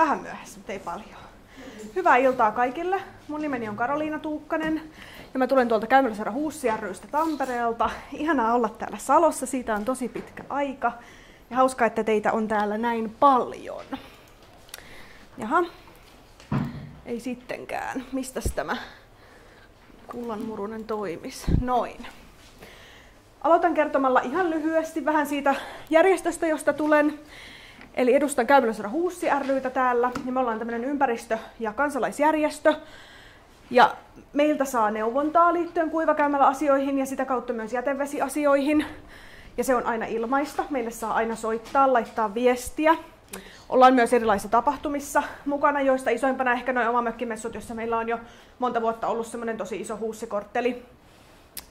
Vähän myöhässä, mutta ei paljon. Hyvää iltaa kaikille. Mun nimeni on Karoliina Tuukkanen ja mä tulen tuolta käymäläsarja Huussi rystä Tampereelta. Ihanaa olla täällä Salossa, siitä on tosi pitkä aika. Ja hauskaa, että teitä on täällä näin paljon. Jaha, ei sittenkään. Mistäs tämä kullanmurunen toimis? Noin. Aloitan kertomalla ihan lyhyesti vähän siitä järjestöstä, josta tulen. Eli edustan Käymäläsarja Huussi rytä täällä, ja me ollaan tämmöinen ympäristö- ja kansalaisjärjestö. Ja meiltä saa neuvontaa liittyen kuivakäymäläasioihin ja sitä kautta myös jätevesiasioihin. Ja se on aina ilmaista. Meille saa aina soittaa, laittaa viestiä. Ollaan myös erilaisissa tapahtumissa mukana, joista isoimpana ehkä noin oma mökkimessut, jossa meillä on jo monta vuotta ollut semmoinen tosi iso huussikortteli,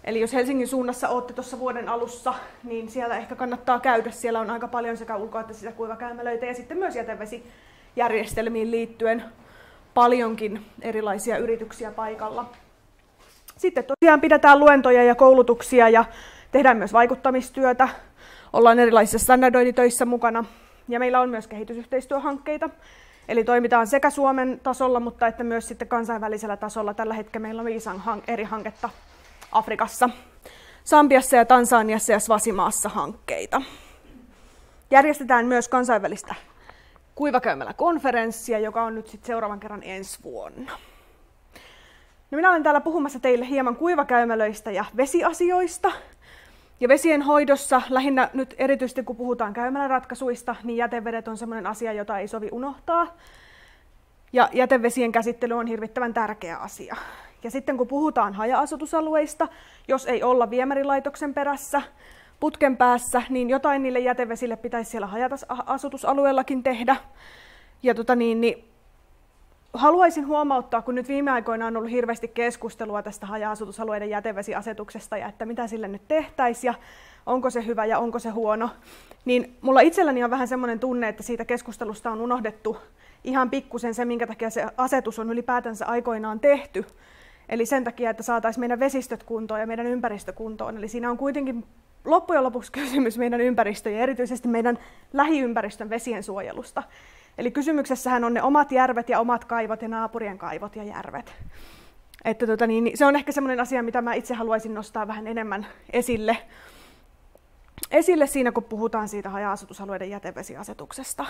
Eli jos Helsingin suunnassa olette tuossa vuoden alussa, niin siellä ehkä kannattaa käydä. Siellä on aika paljon sekä ulko- että sisäkuivakäymälöitä ja sitten myös jätevesijärjestelmiin liittyen paljonkin erilaisia yrityksiä paikalla. Sitten tosiaan pidetään luentoja ja koulutuksia ja tehdään myös vaikuttamistyötä. Ollaan erilaisissa standardointitöissä mukana ja meillä on myös kehitysyhteistyöhankkeita. Eli toimitaan sekä Suomen tasolla, mutta että myös sitten kansainvälisellä tasolla. Tällä hetkellä meillä on viisi eri hanketta Afrikassa, Sambiassa ja Tansaniassa ja Svasimaassa hankkeita. Järjestetään myös kansainvälistä kuivakäymällä-konferenssia, joka on nyt sitten seuraavan kerran ensi vuonna. No minä olen täällä puhumassa teille hieman kuivakäymälöistä ja vesiasioista. Ja vesien hoidossa, lähinnä nyt erityisesti kun puhutaan käymäläratkaisuista, niin jätevedet on sellainen asia, jota ei sovi unohtaa. Ja jätevesien käsittely on hirvittävän tärkeä asia. Ja sitten kun puhutaan haja-asutusalueista, jos ei olla viemärilaitoksen perässä, putken päässä, niin jotain niille jätevesille pitäisi siellä haja-asutusalueellakin tehdä. Ja tota niin, niin haluaisin huomauttaa, kun nyt viime aikoina on ollut hirveästi keskustelua tästä haja-asutusalueiden jätevesiasetuksesta ja että mitä sille nyt tehtäisiin ja onko se hyvä ja onko se huono, niin mulla itselläni on vähän semmoinen tunne, että siitä keskustelusta on unohdettu ihan pikkusen se, minkä takia se asetus on ylipäätänsä aikoinaan tehty. Eli sen takia, että saataisiin meidän vesistöt kuntoon ja meidän ympäristö kuntoon. Eli siinä on kuitenkin loppujen lopuksi kysymys meidän ympäristö ja erityisesti meidän lähiympäristön vesien suojelusta. Eli kysymyksessähän on ne omat järvet ja omat kaivot ja naapurien kaivot ja järvet. Että tota niin, se on ehkä semmoinen asia, mitä mä itse haluaisin nostaa vähän enemmän esille, esille siinä, kun puhutaan siitä haja-asutusalueiden jätevesiasetuksesta.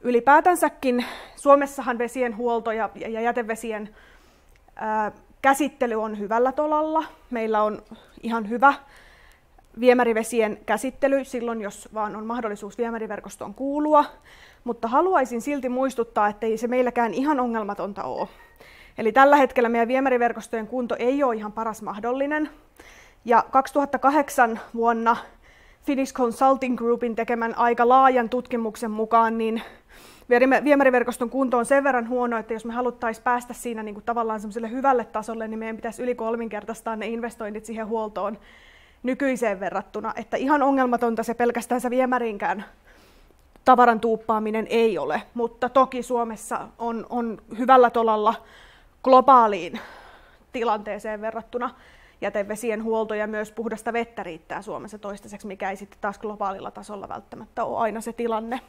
Ylipäätänsäkin Suomessahan vesien huolto ja, ja jätevesien käsittely on hyvällä tolalla. Meillä on ihan hyvä viemärivesien käsittely silloin, jos vaan on mahdollisuus viemäriverkostoon kuulua. Mutta haluaisin silti muistuttaa, että ei se meilläkään ihan ongelmatonta ole. Eli tällä hetkellä meidän viemäriverkostojen kunto ei ole ihan paras mahdollinen. Ja 2008 vuonna Finnish Consulting Groupin tekemän aika laajan tutkimuksen mukaan, niin viemäriverkoston kunto on sen verran huono, että jos me haluttaisiin päästä siinä niin kuin tavallaan semmoiselle hyvälle tasolle, niin meidän pitäisi yli kolminkertaistaa ne investoinnit siihen huoltoon nykyiseen verrattuna. Että ihan ongelmatonta se pelkästään se viemärinkään tavaran tuuppaaminen ei ole, mutta toki Suomessa on, on hyvällä tolalla globaaliin tilanteeseen verrattuna jätevesien huolto ja myös puhdasta vettä riittää Suomessa toistaiseksi, mikä ei sitten taas globaalilla tasolla välttämättä ole aina se tilanne.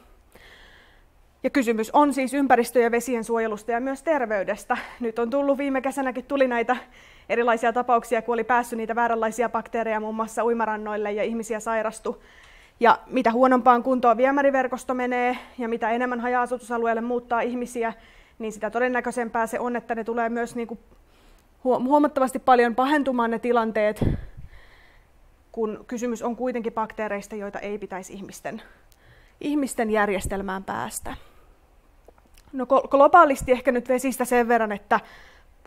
Ja kysymys on siis ympäristö- ja vesien suojelusta ja myös terveydestä. Nyt on tullut viime kesänäkin tuli näitä erilaisia tapauksia, kun oli päässyt niitä vääränlaisia bakteereja muun muassa uimarannoille ja ihmisiä sairastu. Ja mitä huonompaan kuntoon viemäriverkosto menee ja mitä enemmän haja-asutusalueelle muuttaa ihmisiä, niin sitä todennäköisempää se on, että ne tulee myös niin kuin huomattavasti paljon pahentumaan ne tilanteet, kun kysymys on kuitenkin bakteereista, joita ei pitäisi ihmisten, ihmisten järjestelmään päästä. No globaalisti ehkä nyt vesistä sen verran, että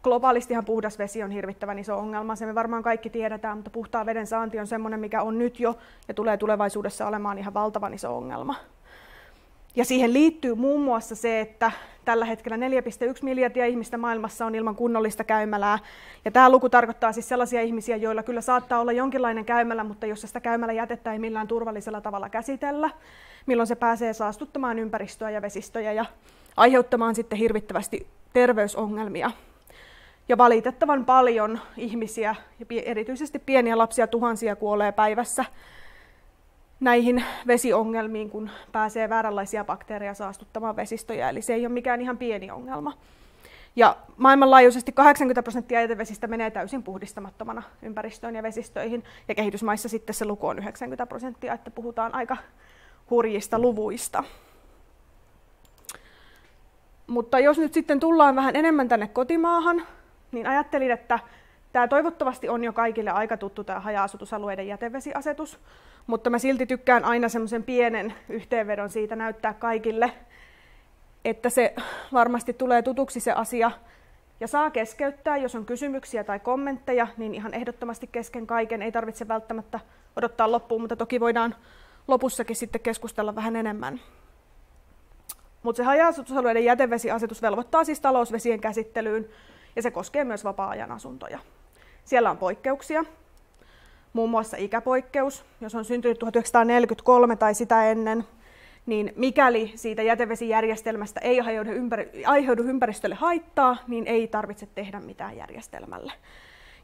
globaalistihan puhdas vesi on hirvittävän iso ongelma, se me varmaan kaikki tiedetään, mutta puhtaan veden saanti on sellainen, mikä on nyt jo ja tulee tulevaisuudessa olemaan ihan valtavan iso ongelma. Ja siihen liittyy muun muassa se, että tällä hetkellä 4,1 miljardia ihmistä maailmassa on ilman kunnollista käymälää. Ja tämä luku tarkoittaa siis sellaisia ihmisiä, joilla kyllä saattaa olla jonkinlainen käymälä, mutta jossa sitä käymällä jätettä ei millään turvallisella tavalla käsitellä, milloin se pääsee saastuttamaan ympäristöä ja vesistöjä ja aiheuttamaan sitten hirvittävästi terveysongelmia. Ja valitettavan paljon ihmisiä, ja erityisesti pieniä lapsia, tuhansia kuolee päivässä näihin vesiongelmiin, kun pääsee vääränlaisia bakteereja saastuttamaan vesistöjä, eli se ei ole mikään ihan pieni ongelma. Ja maailmanlaajuisesti 80 prosenttia jätevesistä menee täysin puhdistamattomana ympäristöön ja vesistöihin, ja kehitysmaissa sitten se luku on 90 prosenttia, että puhutaan aika hurjista luvuista. Mutta jos nyt sitten tullaan vähän enemmän tänne kotimaahan, niin ajattelin, että tämä toivottavasti on jo kaikille aika tuttu tämä haja-asutusalueiden jätevesiasetus, mutta mä silti tykkään aina semmoisen pienen yhteenvedon siitä näyttää kaikille, että se varmasti tulee tutuksi se asia, ja saa keskeyttää, jos on kysymyksiä tai kommentteja, niin ihan ehdottomasti kesken kaiken. Ei tarvitse välttämättä odottaa loppuun, mutta toki voidaan lopussakin sitten keskustella vähän enemmän. Mutta se haja-asutusalueiden jätevesiasetus velvoittaa siis talousvesien käsittelyyn, ja se koskee myös vapaa-ajan asuntoja. Siellä on poikkeuksia, muun muassa ikäpoikkeus, jos on syntynyt 1943 tai sitä ennen, niin mikäli siitä jätevesijärjestelmästä ei aiheudu, ympäri, aiheudu ympäristölle haittaa, niin ei tarvitse tehdä mitään järjestelmälle.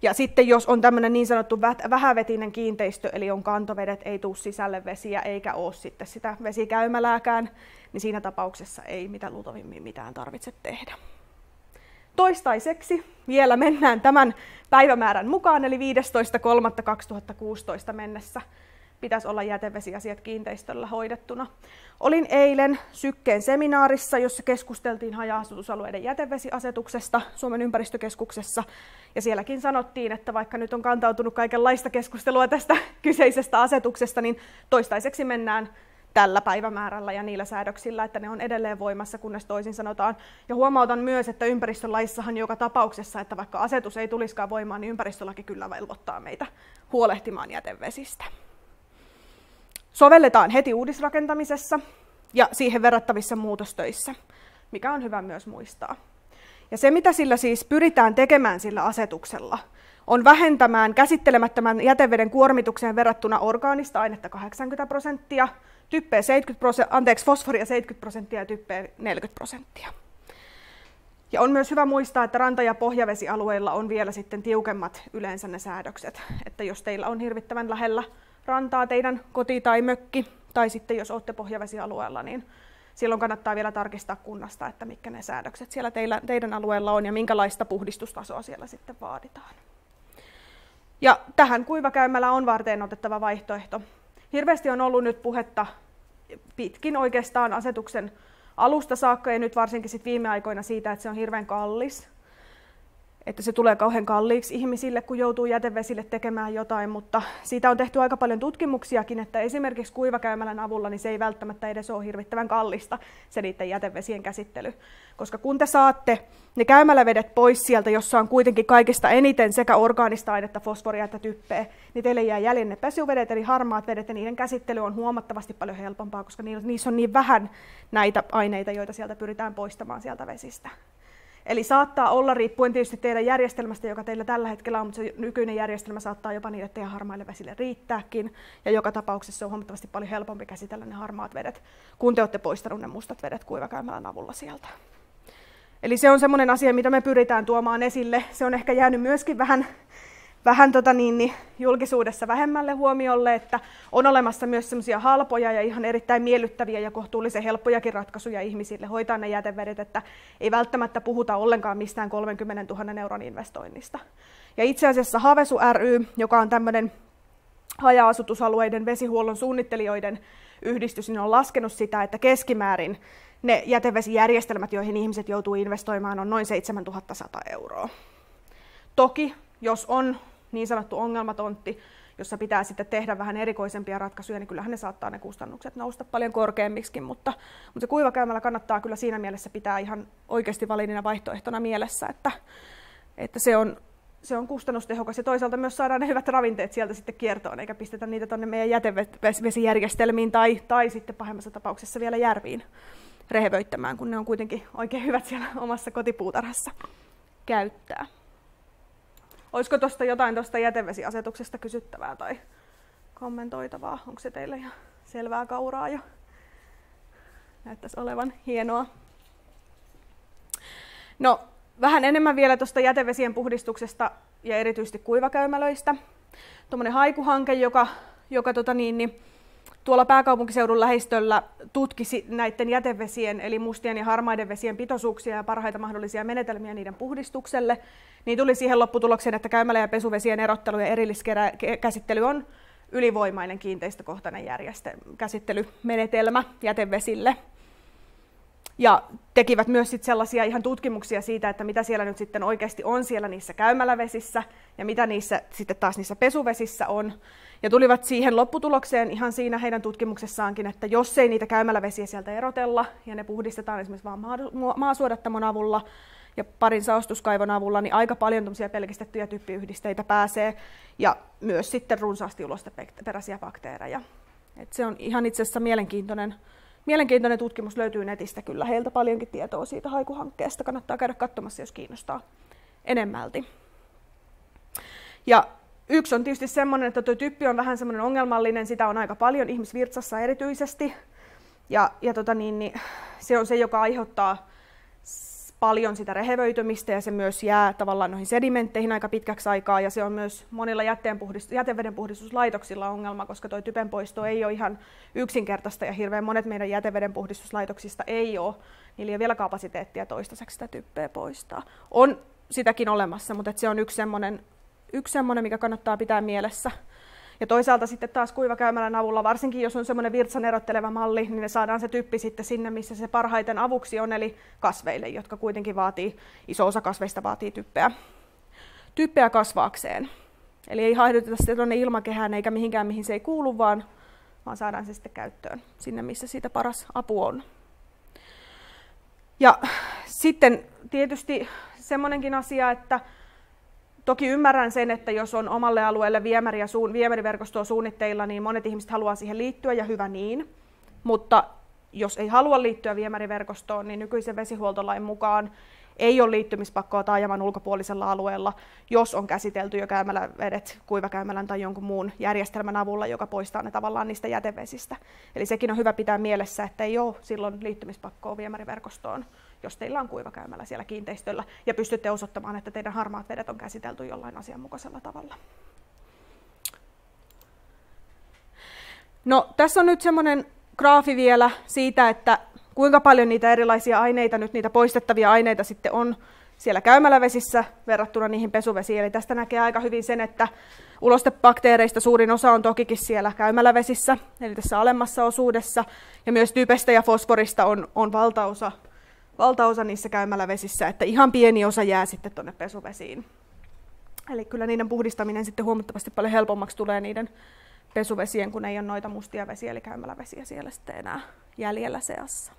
Ja sitten jos on tämmöinen niin sanottu vähävetinen kiinteistö, eli on kantovedet, ei tule sisälle vesiä eikä ole sitten sitä vesikäymälääkään, niin siinä tapauksessa ei mitä luultavimmin mitään tarvitse tehdä. Toistaiseksi vielä mennään tämän päivämäärän mukaan, eli 15.3.2016 mennessä pitäisi olla jätevesiasiat kiinteistöllä hoidettuna. Olin eilen Sykkeen seminaarissa, jossa keskusteltiin haja-asutusalueiden jätevesiasetuksesta Suomen ympäristökeskuksessa. Ja sielläkin sanottiin, että vaikka nyt on kantautunut kaikenlaista keskustelua tästä kyseisestä asetuksesta, niin toistaiseksi mennään tällä päivämäärällä ja niillä säädöksillä, että ne on edelleen voimassa, kunnes toisin sanotaan. Ja huomautan myös, että ympäristölaissahan joka tapauksessa, että vaikka asetus ei tulisikaan voimaan, niin ympäristölaki kyllä velvoittaa meitä huolehtimaan jätevesistä. Sovelletaan heti uudisrakentamisessa ja siihen verrattavissa muutostöissä, mikä on hyvä myös muistaa. Ja se, mitä sillä siis pyritään tekemään sillä asetuksella, on vähentämään käsittelemättömän jäteveden kuormitukseen verrattuna orgaanista ainetta 80 prosenttia, typpeä 70 prosenttia, anteeksi, fosforia 70 prosenttia ja typpeä 40 prosenttia. Ja on myös hyvä muistaa, että ranta- ja pohjavesialueilla on vielä sitten tiukemmat yleensä ne säädökset. Että jos teillä on hirvittävän lähellä rantaa teidän koti tai mökki, tai sitten jos olette pohjavesialueella, niin silloin kannattaa vielä tarkistaa kunnasta, että mitkä ne säädökset siellä teillä, teidän alueella on ja minkälaista puhdistustasoa siellä sitten vaaditaan. Ja tähän kuivakäymällä on varten otettava vaihtoehto. Hirveästi on ollut nyt puhetta pitkin oikeastaan asetuksen alusta saakka ja nyt varsinkin sit viime aikoina siitä, että se on hirveän kallis että se tulee kauhean kalliiksi ihmisille, kun joutuu jätevesille tekemään jotain, mutta siitä on tehty aika paljon tutkimuksiakin, että esimerkiksi kuivakäymälän avulla niin se ei välttämättä edes ole hirvittävän kallista se niiden jätevesien käsittely. Koska kun te saatte ne käymälävedet pois sieltä, jossa on kuitenkin kaikista eniten sekä orgaanista ainetta, fosforia että typpeä, niin teille jää jäljenne pesuvedet, eli harmaat vedet, ja niiden käsittely on huomattavasti paljon helpompaa, koska niissä on niin vähän näitä aineita, joita sieltä pyritään poistamaan sieltä vesistä. Eli saattaa olla, riippuen tietysti teidän järjestelmästä, joka teillä tällä hetkellä on, mutta se nykyinen järjestelmä saattaa jopa niille teidän harmaille vesille riittääkin. Ja joka tapauksessa se on huomattavasti paljon helpompi käsitellä ne harmaat vedet, kun te olette poistanut ne mustat vedet kuivakäymälän avulla sieltä. Eli se on semmoinen asia, mitä me pyritään tuomaan esille. Se on ehkä jäänyt myöskin vähän vähän tota niin, niin julkisuudessa vähemmälle huomiolle, että on olemassa myös semmoisia halpoja ja ihan erittäin miellyttäviä ja kohtuullisen helppojakin ratkaisuja ihmisille hoitaa ne jätevedet, että ei välttämättä puhuta ollenkaan mistään 30 000 euron investoinnista. Ja itse asiassa Havesu ry, joka on tämmöinen haja-asutusalueiden vesihuollon suunnittelijoiden yhdistys, niin on laskenut sitä, että keskimäärin ne jätevesijärjestelmät, joihin ihmiset joutuu investoimaan, on noin 7100 euroa. Toki, jos on niin sanottu ongelmatontti, jossa pitää sitten tehdä vähän erikoisempia ratkaisuja, niin kyllähän ne saattaa ne kustannukset nousta paljon korkeammiksi, mutta, mutta se kuivakäymällä kannattaa kyllä siinä mielessä pitää ihan oikeasti validina vaihtoehtona mielessä, että, että se, on, se on kustannustehokas ja toisaalta myös saadaan ne hyvät ravinteet sieltä sitten kiertoon, eikä pistetä niitä tuonne meidän jätevesijärjestelmiin tai, tai sitten pahimmassa tapauksessa vielä järviin rehevöittämään, kun ne on kuitenkin oikein hyvät siellä omassa kotipuutarhassa käyttää. Olisiko tuosta jotain tuosta jätevesiasetuksesta kysyttävää tai kommentoitavaa? Onko se teille ihan selvää kauraa jo? Näyttäisi olevan hienoa. No, vähän enemmän vielä tuosta jätevesien puhdistuksesta ja erityisesti kuivakäymälöistä. Tuommoinen haikuhanke, joka, joka tota niin, niin, tuolla pääkaupunkiseudun lähistöllä tutkisi näiden jätevesien, eli mustien ja harmaiden vesien pitoisuuksia ja parhaita mahdollisia menetelmiä niiden puhdistukselle, niin tuli siihen lopputulokseen, että käymälä- ja pesuvesien erottelu ja erilliskäsittely on ylivoimainen kiinteistökohtainen käsittelymenetelmä jätevesille. Ja tekivät myös sit sellaisia ihan tutkimuksia siitä, että mitä siellä nyt sitten oikeasti on siellä niissä käymälävesissä ja mitä niissä sitten taas niissä pesuvesissä on. Ja tulivat siihen lopputulokseen ihan siinä heidän tutkimuksessaankin, että jos ei niitä käymälävesiä sieltä erotella ja ne puhdistetaan esimerkiksi vain maasuodattamon avulla ja parin saostuskaivon avulla, niin aika paljon pelkistettyjä typpiyhdisteitä pääsee ja myös sitten runsaasti ulosteperäisiä bakteereja. Et se on ihan itse asiassa mielenkiintoinen, mielenkiintoinen tutkimus, löytyy netistä kyllä. Heiltä paljonkin tietoa siitä haikuhankkeesta, kannattaa käydä katsomassa, jos kiinnostaa enemmälti. Ja Yksi on tietysti semmoinen, että tuo typpi on vähän semmoinen ongelmallinen, sitä on aika paljon ihmisvirtsassa erityisesti. Ja, ja tota niin, niin, se on se, joka aiheuttaa paljon sitä rehevöitymistä ja se myös jää tavallaan noihin sedimentteihin aika pitkäksi aikaa ja se on myös monilla jäteenpuhdistus, jätevedenpuhdistuslaitoksilla ongelma, koska tuo typen poisto ei ole ihan yksinkertaista ja hirveän monet meidän jätevedenpuhdistuslaitoksista ei ole, niillä ei ole vielä kapasiteettia toistaiseksi sitä typpeä poistaa. On sitäkin olemassa, mutta se on yksi semmoinen yksi mikä kannattaa pitää mielessä. Ja toisaalta sitten taas kuivakäymälän avulla, varsinkin jos on semmoinen virtsan erotteleva malli, niin ne saadaan se typpi sitten sinne, missä se parhaiten avuksi on, eli kasveille, jotka kuitenkin vaatii, iso osa kasveista vaatii typpeä, typpeä kasvaakseen. Eli ei haihduteta sitä tuonne ilmakehään eikä mihinkään, mihin se ei kuulu, vaan, vaan saadaan se sitten käyttöön sinne, missä siitä paras apu on. Ja sitten tietysti semmoinenkin asia, että Toki ymmärrän sen, että jos on omalle alueelle viemäri ja suun, viemäriverkostoa suunnitteilla, niin monet ihmiset haluaa siihen liittyä ja hyvä niin. Mutta jos ei halua liittyä viemäriverkostoon, niin nykyisen vesihuoltolain mukaan ei ole liittymispakkoa taajaman ulkopuolisella alueella, jos on käsitelty jo käymälävedet kuivakäymälän tai jonkun muun järjestelmän avulla, joka poistaa ne tavallaan niistä jätevesistä. Eli sekin on hyvä pitää mielessä, että ei ole silloin liittymispakkoa viemäriverkostoon jos teillä on kuivakäymälä siellä kiinteistöllä ja pystytte osoittamaan, että teidän harmaat vedet on käsitelty jollain asianmukaisella tavalla. No, tässä on nyt semmoinen graafi vielä siitä, että kuinka paljon niitä erilaisia aineita, nyt niitä poistettavia aineita sitten on siellä käymälävesissä verrattuna niihin pesuvesiin. Eli tästä näkee aika hyvin sen, että ulostebakteereista suurin osa on tokikin siellä käymälävesissä, eli tässä alemmassa osuudessa. Ja myös typestä ja fosforista on, on valtaosa valtaosa niissä käymälävesissä, että ihan pieni osa jää sitten tuonne pesuvesiin. Eli kyllä niiden puhdistaminen sitten huomattavasti paljon helpommaksi tulee niiden pesuvesien, kun ei ole noita mustia vesiä, eli käymälävesiä siellä sitten enää jäljellä seassa.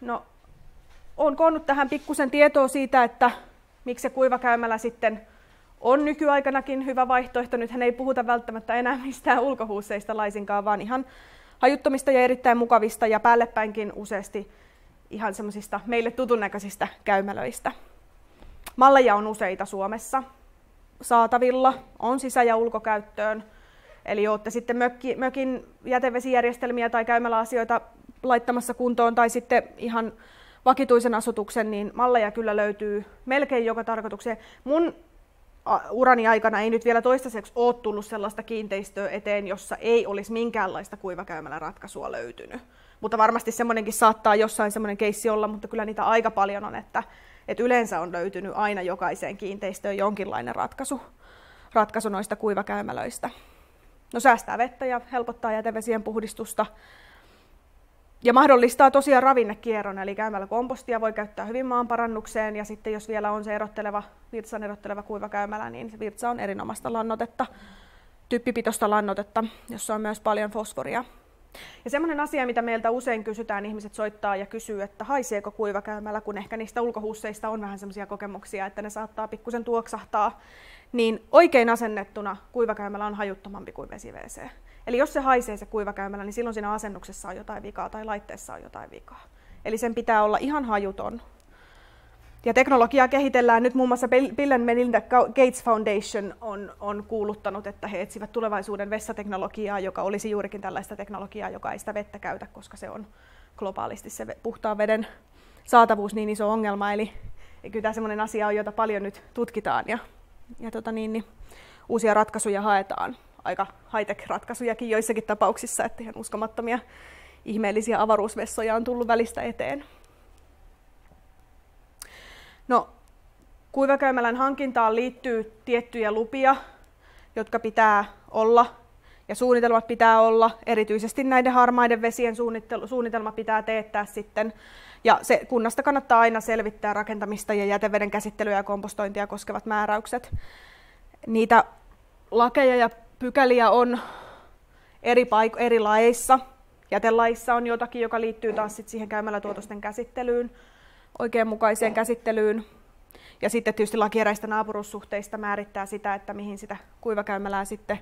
No, olen koonnut tähän pikkusen tietoa siitä, että miksi se kuivakäymälä sitten on nykyaikanakin hyvä vaihtoehto. Nythän ei puhuta välttämättä enää mistään ulkohuusseista laisinkaan, vaan ihan hajuttomista ja erittäin mukavista ja päällepäinkin useasti ihan semmoisista meille tutun näköisistä käymälöistä. Malleja on useita Suomessa saatavilla, on sisä- ja ulkokäyttöön. Eli olette sitten mökki, mökin jätevesijärjestelmiä tai käymäläasioita laittamassa kuntoon tai sitten ihan vakituisen asutuksen, niin malleja kyllä löytyy melkein joka tarkoitukseen. Mun urani aikana ei nyt vielä toistaiseksi ole tullut sellaista kiinteistöä eteen, jossa ei olisi minkäänlaista kuivakäymäläratkaisua löytynyt. Mutta varmasti semmoinenkin saattaa jossain semmoinen keissi olla, mutta kyllä niitä aika paljon on, että, että yleensä on löytynyt aina jokaiseen kiinteistöön jonkinlainen ratkaisu, ratkaisu noista kuivakäymälöistä. No säästää vettä ja helpottaa jätevesien puhdistusta, ja mahdollistaa tosiaan ravinnekierron, eli käymällä kompostia voi käyttää hyvin maanparannukseen, ja sitten jos vielä on se erotteleva, virtsan erotteleva kuivakäymälä, niin se virtsa on erinomaista lannotetta, typpipitoista lannotetta, jossa on myös paljon fosforia. Ja semmoinen asia, mitä meiltä usein kysytään, ihmiset soittaa ja kysyy, että haiseeko kuivakäymällä, kun ehkä niistä ulkohuusseista on vähän semmoisia kokemuksia, että ne saattaa pikkusen tuoksahtaa, niin oikein asennettuna kuivakäymälä on hajuttomampi kuin vesi Eli jos se haisee se kuivakäymälä, niin silloin siinä asennuksessa on jotain vikaa tai laitteessa on jotain vikaa. Eli sen pitää olla ihan hajuton. Ja teknologiaa kehitellään nyt muun muassa Bill and Melinda Gates Foundation on, on kuuluttanut, että he etsivät tulevaisuuden vessateknologiaa, joka olisi juurikin tällaista teknologiaa, joka ei sitä vettä käytä, koska se on globaalisti se puhtaan veden saatavuus niin iso ongelma. Eli kyllä tämä sellainen asia on, jota paljon nyt tutkitaan ja, ja tota niin, niin uusia ratkaisuja haetaan. Aika high-tech-ratkaisujakin joissakin tapauksissa, että ihan uskomattomia ihmeellisiä avaruusvessoja on tullut välistä eteen. No, kuivakäymälän hankintaan liittyy tiettyjä lupia, jotka pitää olla ja suunnitelmat pitää olla. Erityisesti näiden harmaiden vesien suunnitelma pitää teettää sitten. Ja se, kunnasta kannattaa aina selvittää rakentamista ja jäteveden käsittelyä ja kompostointia koskevat määräykset. Niitä lakeja ja pykäliä on eri, paik- eri laeissa. Jätelaissa on jotakin, joka liittyy taas sit siihen käymälätuotosten käsittelyyn, oikeanmukaiseen käsittelyyn. Ja sitten tietysti laki eräistä naapuruussuhteista määrittää sitä, että mihin sitä kuivakäymälää sitten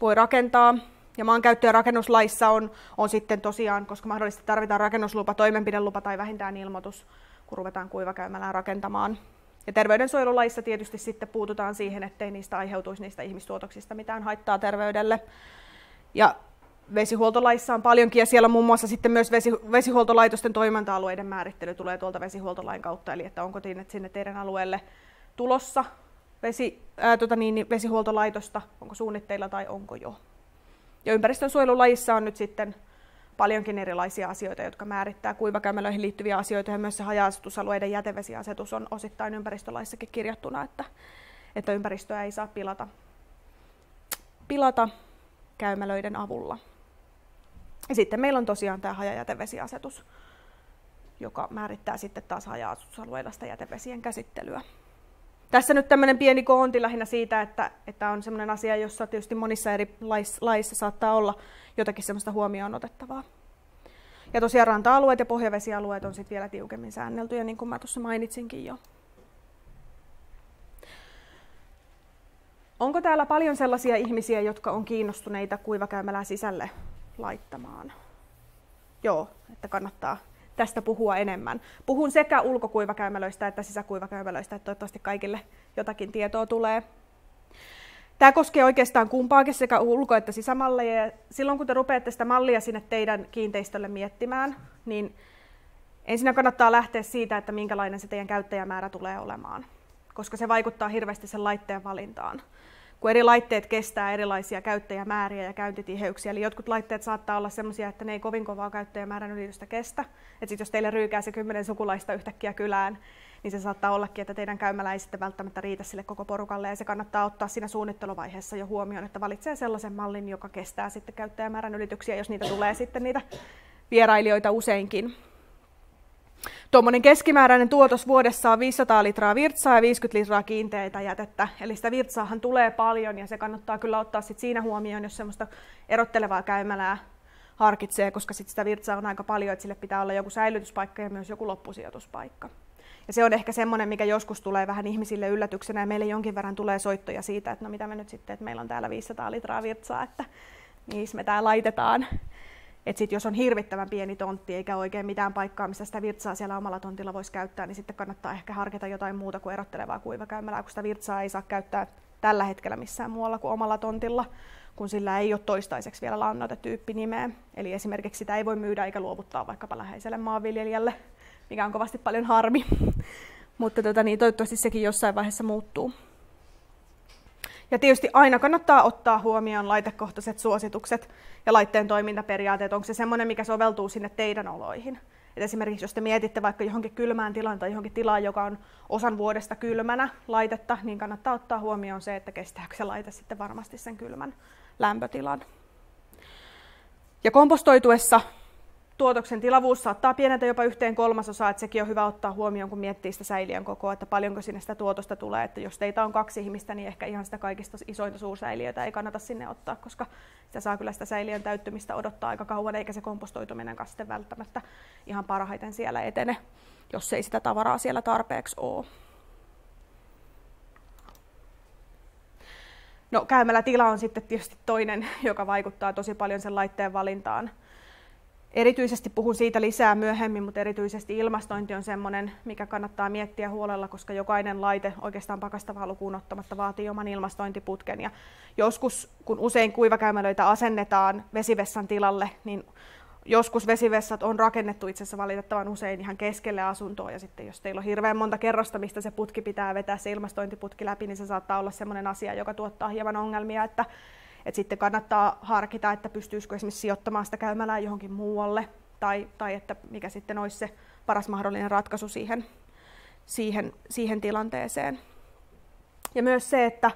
voi rakentaa. Ja maankäyttö- ja rakennuslaissa on, on sitten tosiaan, koska mahdollisesti tarvitaan rakennuslupa, toimenpidelupa tai vähintään ilmoitus, kun ruvetaan kuivakäymälää rakentamaan. Ja terveydensuojelulaissa tietysti sitten puututaan siihen, ettei niistä aiheutuisi niistä ihmistuotoksista mitään haittaa terveydelle. Ja vesihuoltolaissa on paljonkin, ja siellä muun muassa sitten myös vesi, vesihuoltolaitosten toiminta-alueiden määrittely tulee tuolta vesihuoltolain kautta, eli että onko sinne teidän alueelle tulossa vesi, ää, tota niin, niin, vesihuoltolaitosta, onko suunnitteilla tai onko jo. Ja ympäristönsuojelulajissa on nyt sitten paljonkin erilaisia asioita, jotka määrittää kuivakäymälöihin liittyviä asioita, ja myös se haja-asutusalueiden jätevesiasetus on osittain ympäristölaissakin kirjattuna, että, että ympäristöä ei saa pilata, pilata käymälöiden avulla. Ja sitten meillä on tosiaan tämä hajajätevesiasetus, joka määrittää sitten taas haja-asutusalueilla sitä jätevesien käsittelyä. Tässä nyt tämmöinen pieni koonti lähinnä siitä, että, että on semmoinen asia, jossa tietysti monissa eri laissa saattaa olla jotakin semmoista huomioon otettavaa. Ja tosiaan ranta-alueet ja pohjavesialueet on sitten vielä tiukemmin säänneltyjä, niin kuin mä tuossa mainitsinkin jo. Onko täällä paljon sellaisia ihmisiä, jotka on kiinnostuneita kuivakäymälää sisälle laittamaan? Joo, että kannattaa tästä puhua enemmän. Puhun sekä ulkokuivakäymälöistä että sisäkuivakäymälöistä, että toivottavasti kaikille jotakin tietoa tulee. Tämä koskee oikeastaan kumpaakin sekä ulko- että sisämalleja. Silloin kun te rupeatte sitä mallia sinne teidän kiinteistölle miettimään, niin ensin kannattaa lähteä siitä, että minkälainen se teidän käyttäjämäärä tulee olemaan, koska se vaikuttaa hirveästi sen laitteen valintaan kun eri laitteet kestää erilaisia käyttäjämääriä ja käyntitiheyksiä. Eli jotkut laitteet saattaa olla sellaisia, että ne ei kovin kovaa käyttäjämäärän ylitystä kestä. Et sit jos teille ryykää se kymmenen sukulaista yhtäkkiä kylään, niin se saattaa ollakin, että teidän käymälä ei sitten välttämättä riitä sille koko porukalle. Ja se kannattaa ottaa siinä suunnitteluvaiheessa jo huomioon, että valitsee sellaisen mallin, joka kestää sitten käyttäjämäärän ylityksiä, jos niitä tulee sitten niitä vierailijoita useinkin. Tuommoinen keskimääräinen tuotos vuodessa on 500 litraa virtsaa ja 50 litraa kiinteitä jätettä. Eli sitä virtsaahan tulee paljon ja se kannattaa kyllä ottaa sit siinä huomioon, jos semmoista erottelevaa käymälää harkitsee, koska sit sitä virtsaa on aika paljon, että sille pitää olla joku säilytyspaikka ja myös joku loppusijoituspaikka. Ja se on ehkä semmoinen, mikä joskus tulee vähän ihmisille yllätyksenä ja meille jonkin verran tulee soittoja siitä, että no mitä me nyt sitten, että meillä on täällä 500 litraa virtsaa, että mihin me tää laitetaan. Et sit jos on hirvittävän pieni tontti eikä oikein mitään paikkaa, missä sitä virtsaa siellä omalla tontilla voisi käyttää, niin sitten kannattaa ehkä harkita jotain muuta kuin erottelevaa kuivakäymälää, kun sitä virtsaa ei saa käyttää tällä hetkellä missään muualla kuin omalla tontilla, kun sillä ei ole toistaiseksi vielä lannoitetyyppinimeä. Eli esimerkiksi sitä ei voi myydä eikä luovuttaa vaikkapa läheiselle maanviljelijälle, mikä on kovasti paljon harmi. Mutta tota, niin, toivottavasti sekin jossain vaiheessa muuttuu. Ja tietysti aina kannattaa ottaa huomioon laitekohtaiset suositukset ja laitteen toimintaperiaatteet. Onko se semmoinen, mikä soveltuu sinne teidän oloihin? Et esimerkiksi jos te mietitte vaikka johonkin kylmään tilaan tai johonkin tilaan, joka on osan vuodesta kylmänä laitetta, niin kannattaa ottaa huomioon se, että kestääkö se laite sitten varmasti sen kylmän lämpötilan. Ja kompostoituessa tuotoksen tilavuus saattaa pienentää jopa yhteen kolmasosaa, että sekin on hyvä ottaa huomioon, kun miettii sitä säiliön kokoa, että paljonko sinne sitä tuotosta tulee. Että jos teitä on kaksi ihmistä, niin ehkä ihan sitä kaikista isointa suursäiliötä ei kannata sinne ottaa, koska sitä saa kyllä sitä säiliön täyttymistä odottaa aika kauan, eikä se kompostoituminen sitten välttämättä ihan parhaiten siellä etene, jos ei sitä tavaraa siellä tarpeeksi ole. No käymälätila on sitten tietysti toinen, joka vaikuttaa tosi paljon sen laitteen valintaan. Erityisesti puhun siitä lisää myöhemmin, mutta erityisesti ilmastointi on sellainen, mikä kannattaa miettiä huolella, koska jokainen laite oikeastaan pakastavaa lukuun ottamatta vaatii oman ilmastointiputken. Ja joskus, kun usein kuivakäymälöitä asennetaan vesivessan tilalle, niin Joskus vesivessat on rakennettu itse asiassa valitettavan usein ihan keskelle asuntoa, ja sitten jos teillä on hirveän monta kerrosta, mistä se putki pitää vetää se ilmastointiputki läpi, niin se saattaa olla sellainen asia, joka tuottaa hieman ongelmia, että, että sitten kannattaa harkita, että pystyisikö esimerkiksi sijoittamaan sitä käymälää johonkin muualle, tai, tai että mikä sitten olisi se paras mahdollinen ratkaisu siihen, siihen, siihen tilanteeseen. Ja myös se, että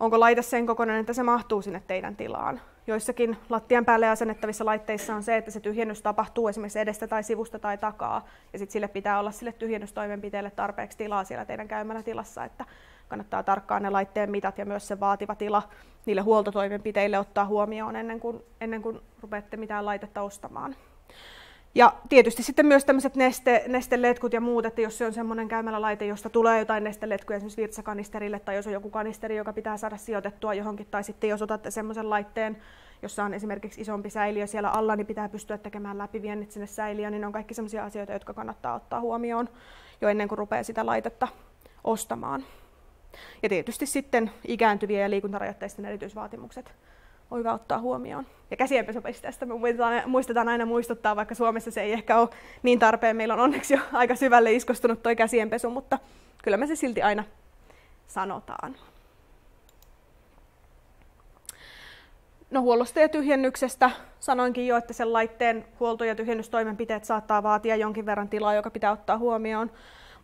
onko laite sen kokoinen, että se mahtuu sinne teidän tilaan. Joissakin lattian päälle asennettavissa laitteissa on se, että se tyhjennys tapahtuu esimerkiksi edestä tai sivusta tai takaa, ja sitten sille pitää olla sille tyhjennystoimenpiteelle tarpeeksi tilaa siellä teidän käymälätilassa, että kannattaa tarkkaan ne laitteen mitat ja myös se vaativa tila niille huoltotoimenpiteille ottaa huomioon ennen kuin, ennen kuin rupeatte mitään laitetta ostamaan. Ja tietysti sitten myös tämmöiset neste, nesteletkut ja muut, että jos se on semmoinen käymälälaite, josta tulee jotain nesteletkuja esimerkiksi virtsakanisterille, tai jos on joku kanisteri, joka pitää saada sijoitettua johonkin, tai sitten jos otatte semmoisen laitteen, jossa on esimerkiksi isompi säiliö siellä alla, niin pitää pystyä tekemään läpiviennit sinne säiliöön, niin ne on kaikki sellaisia asioita, jotka kannattaa ottaa huomioon jo ennen kuin rupeaa sitä laitetta ostamaan. Ja tietysti sitten ikääntyviä ja liikuntarajoitteisten erityisvaatimukset on hyvä ottaa huomioon. Ja käsienpesupisteestä me muistetaan aina muistuttaa, vaikka Suomessa se ei ehkä ole niin tarpeen. Meillä on onneksi jo aika syvälle iskostunut tuo käsienpesu, mutta kyllä me se silti aina sanotaan. No huollosta ja tyhjennyksestä sanoinkin jo, että sen laitteen huolto- ja tyhjennystoimenpiteet saattaa vaatia jonkin verran tilaa, joka pitää ottaa huomioon.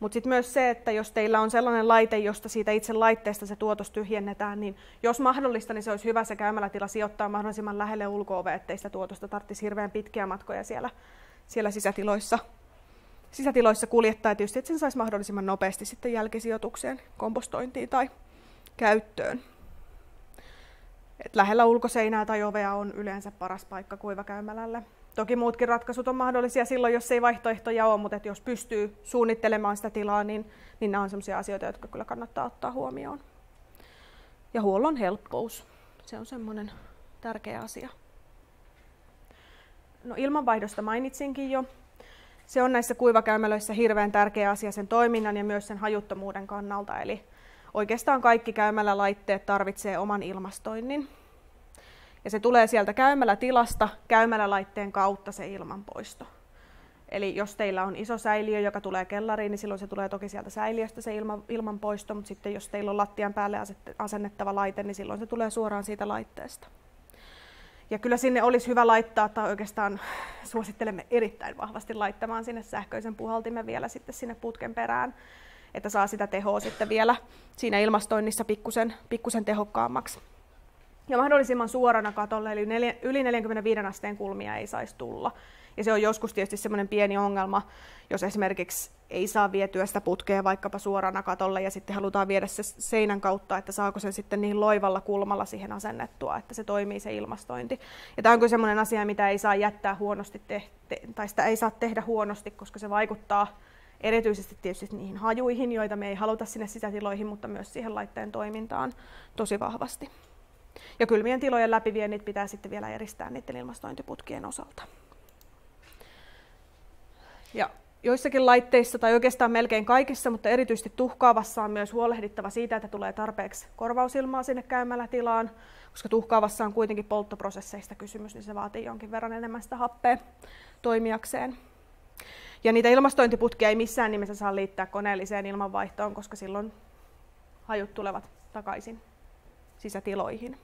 Mutta sitten myös se, että jos teillä on sellainen laite, josta siitä itse laitteesta se tuotos tyhjennetään, niin jos mahdollista, niin se olisi hyvä se käymälätila sijoittaa mahdollisimman lähelle ulko ettei sitä tuotosta tarvitsisi hirveän pitkiä matkoja siellä, siellä sisätiloissa, sisätiloissa kuljettaa. Ja tietysti, että sen saisi mahdollisimman nopeasti sitten jälkisijoitukseen, kompostointiin tai käyttöön. Et lähellä ulkoseinää tai ovea on yleensä paras paikka kuivakäymälälle. Toki muutkin ratkaisut on mahdollisia silloin, jos ei vaihtoehtoja ole, mutta jos pystyy suunnittelemaan sitä tilaa, niin, niin nämä on sellaisia asioita, jotka kyllä kannattaa ottaa huomioon. Ja huollon helppous, se on semmoinen tärkeä asia. No ilmanvaihdosta mainitsinkin jo. Se on näissä kuivakäymälöissä hirveän tärkeä asia sen toiminnan ja myös sen hajuttomuuden kannalta. Eli oikeastaan kaikki käymälälaitteet tarvitsee oman ilmastoinnin. Ja se tulee sieltä käymälätilasta käymälälaitteen kautta se ilmanpoisto. Eli jos teillä on iso säiliö, joka tulee kellariin, niin silloin se tulee toki sieltä säiliöstä se ilman, ilmanpoisto, mutta sitten jos teillä on lattian päälle asennettava laite, niin silloin se tulee suoraan siitä laitteesta. Ja kyllä sinne olisi hyvä laittaa, tai oikeastaan suosittelemme erittäin vahvasti laittamaan sinne sähköisen puhaltimen vielä sitten sinne putken perään, että saa sitä tehoa sitten vielä siinä ilmastoinnissa pikkusen, pikkusen tehokkaammaksi ja mahdollisimman suorana katolle, eli yli 45 asteen kulmia ei saisi tulla. Ja se on joskus tietysti semmoinen pieni ongelma, jos esimerkiksi ei saa vietyä sitä putkea vaikkapa suorana katolle ja sitten halutaan viedä se seinän kautta, että saako sen sitten niin loivalla kulmalla siihen asennettua, että se toimii se ilmastointi. Ja tämä on kyllä semmoinen asia, mitä ei saa jättää huonosti, te- tai sitä ei saa tehdä huonosti, koska se vaikuttaa erityisesti tietysti niihin hajuihin, joita me ei haluta sinne sisätiloihin, mutta myös siihen laitteen toimintaan tosi vahvasti. Ja kylmien tilojen läpiviennit pitää sitten vielä eristää niiden ilmastointiputkien osalta. Ja joissakin laitteissa, tai oikeastaan melkein kaikissa, mutta erityisesti tuhkaavassa on myös huolehdittava siitä, että tulee tarpeeksi korvausilmaa sinne käymällä tilaan, koska tuhkaavassa on kuitenkin polttoprosesseista kysymys, niin se vaatii jonkin verran enemmän sitä happea toimijakseen. Ja niitä ilmastointiputkia ei missään nimessä saa liittää koneelliseen ilmanvaihtoon, koska silloin hajut tulevat takaisin sisätiloihin.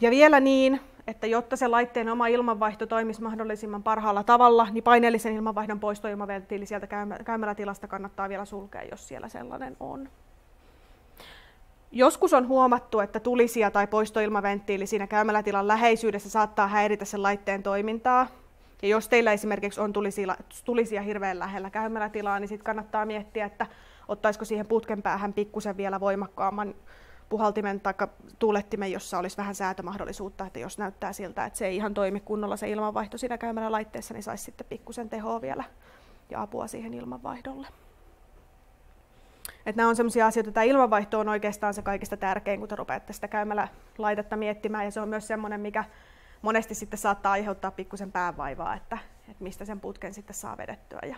Ja vielä niin, että jotta se laitteen oma ilmanvaihto toimisi mahdollisimman parhaalla tavalla, niin paineellisen ilmanvaihdon poistoilmaventtiili sieltä käymälätilasta kannattaa vielä sulkea, jos siellä sellainen on. Joskus on huomattu, että tulisia tai poistoilmaventtiili siinä käymälätilan läheisyydessä saattaa häiritä sen laitteen toimintaa. Ja jos teillä esimerkiksi on tulisia, tulisia hirveän lähellä käymälätilaa, niin sitten kannattaa miettiä, että ottaisiko siihen putken päähän pikkusen vielä voimakkaamman puhaltimen tai tuulettimen, jossa olisi vähän säätömahdollisuutta, että jos näyttää siltä, että se ei ihan toimi kunnolla se ilmanvaihto siinä käymällä laitteessa, niin saisi sitten pikkusen tehoa vielä ja apua siihen ilmanvaihdolle. Et nämä on sellaisia asioita, että ilmanvaihto on oikeastaan se kaikista tärkein, kun te rupeatte sitä käymällä laitetta miettimään, ja se on myös sellainen, mikä monesti sitten saattaa aiheuttaa pikkusen päävaivaa, että, että mistä sen putken sitten saa vedettyä ja,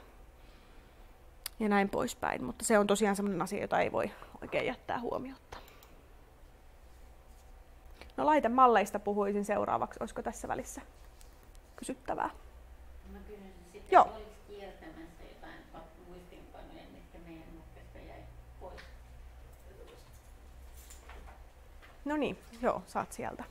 ja näin poispäin. Mutta se on tosiaan sellainen asia, jota ei voi oikein jättää huomiota. No laitemalleista puhuisin seuraavaksi. Olisiko tässä välissä kysyttävää? Mä kysyn sitten, Joo. että oliko kiertämässä jotain muistinpanoja, mitkä meidän matkasta jäi pois. No niin, joo, saat sieltä.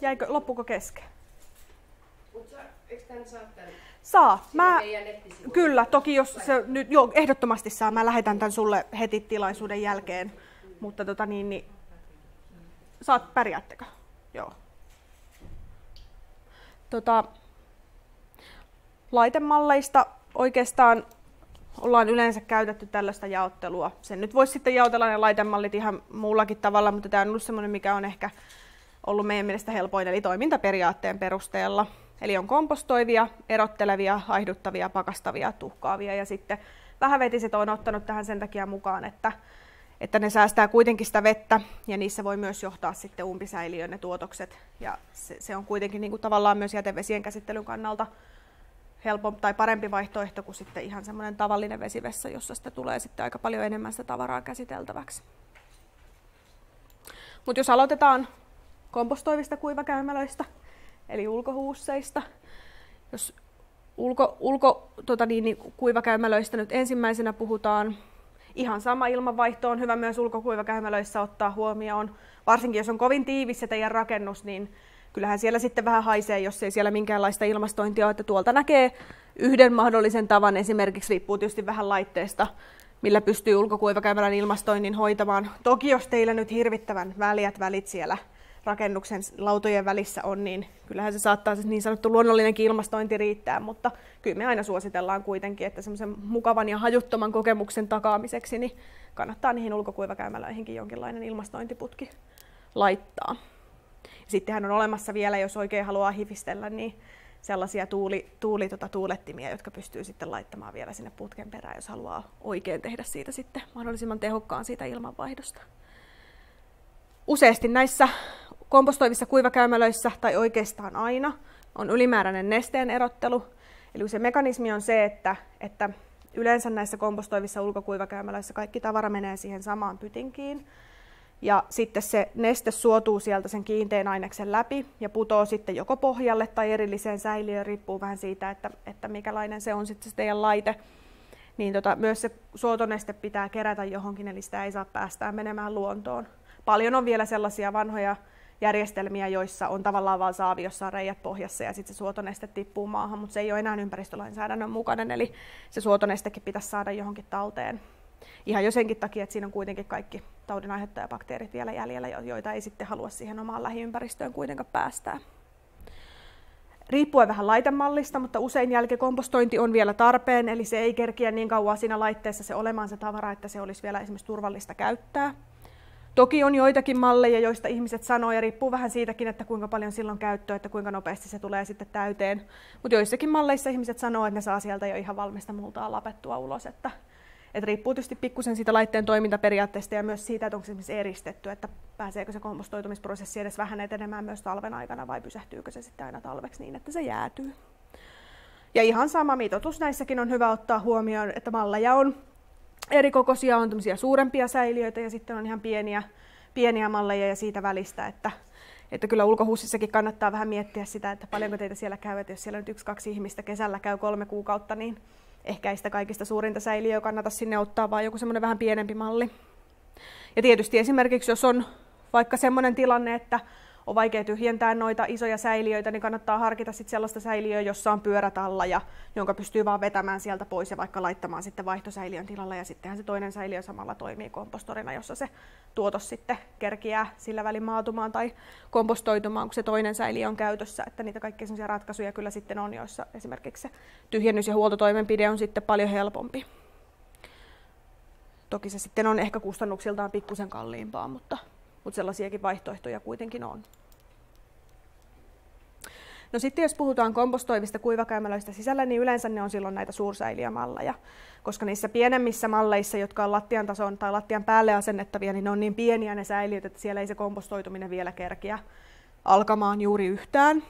Jäikö, loppuko kesken? Eikö saa tän Saa. Mä, kyllä, toki jos se nyt, joo, ehdottomasti saa. Mä lähetän tän sulle heti tilaisuuden jälkeen. Mutta tota niin, niin saat, pärjäättekö? Joo. Tota, laitemalleista oikeastaan ollaan yleensä käytetty tällaista jaottelua. Sen nyt voisi sitten jaotella ne laitemallit ihan muullakin tavalla, mutta tämä on ollut semmoinen, mikä on ehkä ollut meidän mielestä helpoin, eli toimintaperiaatteen perusteella. Eli on kompostoivia, erottelevia, haihduttavia, pakastavia, tuhkaavia ja sitten vähävetiset on ottanut tähän sen takia mukaan, että, että ne säästää kuitenkin sitä vettä ja niissä voi myös johtaa sitten umpisäiliöön ne tuotokset. Ja se, se on kuitenkin niin kuin tavallaan myös jätevesien käsittelyn kannalta helpompi tai parempi vaihtoehto kuin sitten ihan semmoinen tavallinen vesivessa, jossa sitä tulee sitten aika paljon enemmän sitä tavaraa käsiteltäväksi. Mutta jos aloitetaan kompostoivista kuivakäymälöistä, eli ulkohuusseista, jos ulko, ulko tota niin, niin kuivakäymälöistä nyt ensimmäisenä puhutaan, ihan sama ilmanvaihto on hyvä myös ulkokuivakäymälöissä ottaa huomioon, varsinkin jos on kovin tiivis se teidän rakennus, niin kyllähän siellä sitten vähän haisee, jos ei siellä minkäänlaista ilmastointia ole, että tuolta näkee yhden mahdollisen tavan, esimerkiksi riippuu tietysti vähän laitteesta, millä pystyy ulkokuivakäymälän ilmastoinnin hoitamaan. Toki jos teillä nyt hirvittävän väliät välit siellä rakennuksen lautojen välissä on, niin kyllähän se saattaa se niin sanottu luonnollinenkin ilmastointi riittää, mutta kyllä me aina suositellaan kuitenkin, että semmoisen mukavan ja hajuttoman kokemuksen takaamiseksi, niin kannattaa niihin ulkokuivakäymälöihinkin jonkinlainen ilmastointiputki laittaa. Sittenhän on olemassa vielä, jos oikein haluaa hifistellä, niin sellaisia tuuli, tuuli, tota, tuulettimia, jotka pystyy sitten laittamaan vielä sinne putken perään, jos haluaa oikein tehdä siitä sitten mahdollisimman tehokkaan siitä ilmanvaihdosta. Useasti näissä kompostoivissa kuivakäymälöissä, tai oikeastaan aina, on ylimääräinen nesteen erottelu. Eli se mekanismi on se, että, että yleensä näissä kompostoivissa ulkokuivakäymälöissä kaikki tavara menee siihen samaan pytinkiin. Ja sitten se neste suotuu sieltä sen kiinteän aineksen läpi ja putoo sitten joko pohjalle tai erilliseen säiliöön, riippuu vähän siitä, että, että mikälainen se on sitten se teidän laite. Niin tota, myös se suotoneste pitää kerätä johonkin, eli sitä ei saa päästää menemään luontoon. Paljon on vielä sellaisia vanhoja järjestelmiä, joissa on tavallaan vain saavi, jossa on reijät pohjassa ja sitten se suotoneste tippuu maahan, mutta se ei ole enää ympäristölainsäädännön mukainen, eli se suotonestekin pitäisi saada johonkin talteen. Ihan jo senkin takia, että siinä on kuitenkin kaikki taudin aiheuttajabakteerit vielä jäljellä, joita ei sitten halua siihen omaan lähiympäristöön kuitenkaan päästää. Riippuen vähän laitemallista, mutta usein jälkikompostointi on vielä tarpeen, eli se ei kerkiä niin kauan siinä laitteessa se olemaan se tavara, että se olisi vielä esimerkiksi turvallista käyttää. Toki on joitakin malleja, joista ihmiset sanoo, ja riippuu vähän siitäkin, että kuinka paljon silloin käyttöä, että kuinka nopeasti se tulee sitten täyteen. Mutta joissakin malleissa ihmiset sanoo, että ne saa sieltä jo ihan valmista multaa lapettua ulos, että et riippuu tietysti pikkusen siitä laitteen toimintaperiaatteesta ja myös siitä, että onko se esimerkiksi eristetty, että pääseekö se kompostoitumisprosessi edes vähän etenemään myös talven aikana vai pysähtyykö se sitten aina talveksi niin, että se jäätyy. Ja ihan sama mitoitus näissäkin on hyvä ottaa huomioon, että malleja on eri kokoisia, on suurempia säiliöitä ja sitten on ihan pieniä, pieniä malleja ja siitä välistä, että, että kyllä ulkohuussissakin kannattaa vähän miettiä sitä, että paljonko teitä siellä käy, että jos siellä nyt yksi, kaksi ihmistä kesällä käy kolme kuukautta, niin ehkä ei sitä kaikista suurinta säiliöä kannata sinne ottaa, vaan joku semmoinen vähän pienempi malli. Ja tietysti esimerkiksi, jos on vaikka semmoinen tilanne, että on vaikea tyhjentää noita isoja säiliöitä, niin kannattaa harkita sit sellaista säiliöä, jossa on pyörät alla ja jonka pystyy vaan vetämään sieltä pois ja vaikka laittamaan sitten vaihtosäiliön tilalla ja sittenhän se toinen säiliö samalla toimii kompostorina, jossa se tuotos sitten kerkiää sillä välin maatumaan tai kompostoitumaan, kun se toinen säiliö on käytössä, että niitä kaikkia sellaisia ratkaisuja kyllä sitten on, joissa esimerkiksi se tyhjennys- ja huoltotoimenpide on sitten paljon helpompi. Toki se sitten on ehkä kustannuksiltaan pikkusen kalliimpaa, mutta, mutta sellaisiakin vaihtoehtoja kuitenkin on. No sitten jos puhutaan kompostoivista kuivakäymälöistä sisällä, niin yleensä ne on silloin näitä suursäiliömalleja, koska niissä pienemmissä malleissa, jotka on lattian tason tai lattian päälle asennettavia, niin ne on niin pieniä ne säiliöt, että siellä ei se kompostoituminen vielä kerkiä alkamaan juuri yhtään.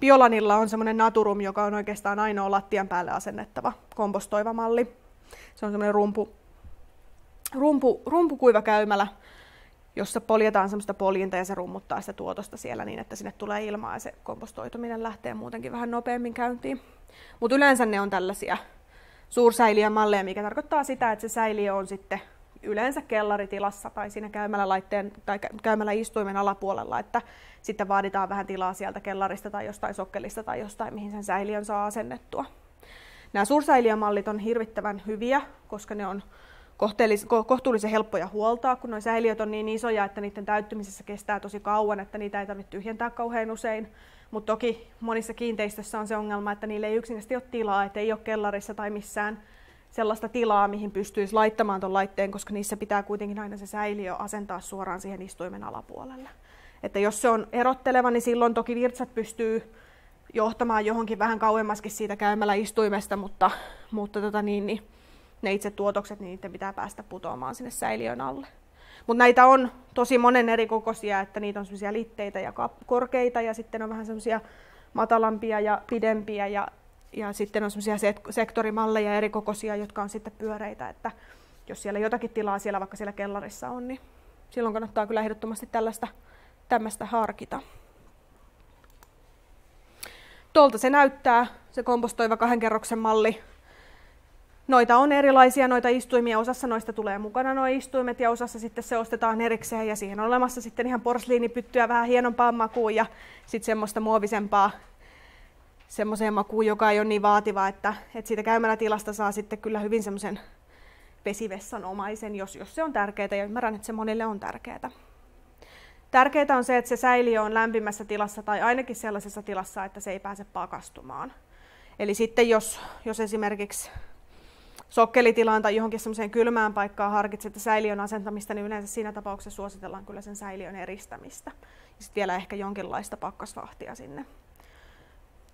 Biolanilla on semmoinen Naturum, joka on oikeastaan ainoa lattian päälle asennettava kompostoiva malli. Se on semmoinen rumpu, rumpu, rumpukuiva käymälä, jossa poljetaan semmoista poljinta ja se rummuttaa sitä tuotosta siellä niin, että sinne tulee ilmaa ja se kompostoituminen lähtee muutenkin vähän nopeammin käyntiin. Mutta yleensä ne on tällaisia suursäiliömalleja, mikä tarkoittaa sitä, että se säiliö on sitten yleensä kellaritilassa tai siinä käymällä laitteen tai käymällä istuimen alapuolella, että sitten vaaditaan vähän tilaa sieltä kellarista tai jostain sokkelista tai jostain, mihin sen säiliön saa asennettua. Nämä suursäiliömallit on hirvittävän hyviä, koska ne on kohtuullisen helppoja huoltaa, kun nuo säiliöt on niin isoja, että niiden täyttymisessä kestää tosi kauan, että niitä ei tarvitse tyhjentää kauhean usein. Mutta toki monissa kiinteistöissä on se ongelma, että niille ei yksinkertaisesti ole tilaa, että ei ole kellarissa tai missään sellaista tilaa, mihin pystyisi laittamaan tuon laitteen, koska niissä pitää kuitenkin aina se säiliö asentaa suoraan siihen istuimen alapuolelle. Että jos se on erotteleva, niin silloin toki virtsat pystyy johtamaan johonkin vähän kauemmaskin siitä käymällä istuimesta, mutta, mutta tota niin, niin ne itse tuotokset, niin niiden pitää päästä putoamaan sinne säiliön alle. Mutta näitä on tosi monen eri kokoisia, että niitä on semmoisia litteitä ja korkeita ja sitten on vähän semmoisia matalampia ja pidempiä ja, ja sitten on semmoisia sektorimalleja eri kokoisia, jotka on sitten pyöreitä, että jos siellä jotakin tilaa siellä vaikka siellä kellarissa on, niin silloin kannattaa kyllä ehdottomasti tällaista tämmöistä harkita. Tuolta se näyttää, se kompostoiva kahden kerroksen malli. Noita on erilaisia, noita istuimia. Osassa noista tulee mukana nuo istuimet ja osassa sitten se ostetaan erikseen ja siihen on olemassa sitten ihan porsliinipyttyä vähän hienompaa makuun ja sitten semmoista muovisempaa semmoiseen makuun, joka ei ole niin vaativa, että, että siitä käymälätilasta saa sitten kyllä hyvin semmoisen vesivessan omaisen, jos, jos se on tärkeää ja ymmärrän, että se monille on tärkeää. Tärkeää on se, että se säiliö on lämpimässä tilassa tai ainakin sellaisessa tilassa, että se ei pääse pakastumaan. Eli sitten jos, jos esimerkiksi sokkelitilaan tai johonkin semmoiseen kylmään paikkaan harkitsette säiliön asentamista, niin yleensä siinä tapauksessa suositellaan kyllä sen säiliön eristämistä. Ja sitten vielä ehkä jonkinlaista pakkasvahtia sinne,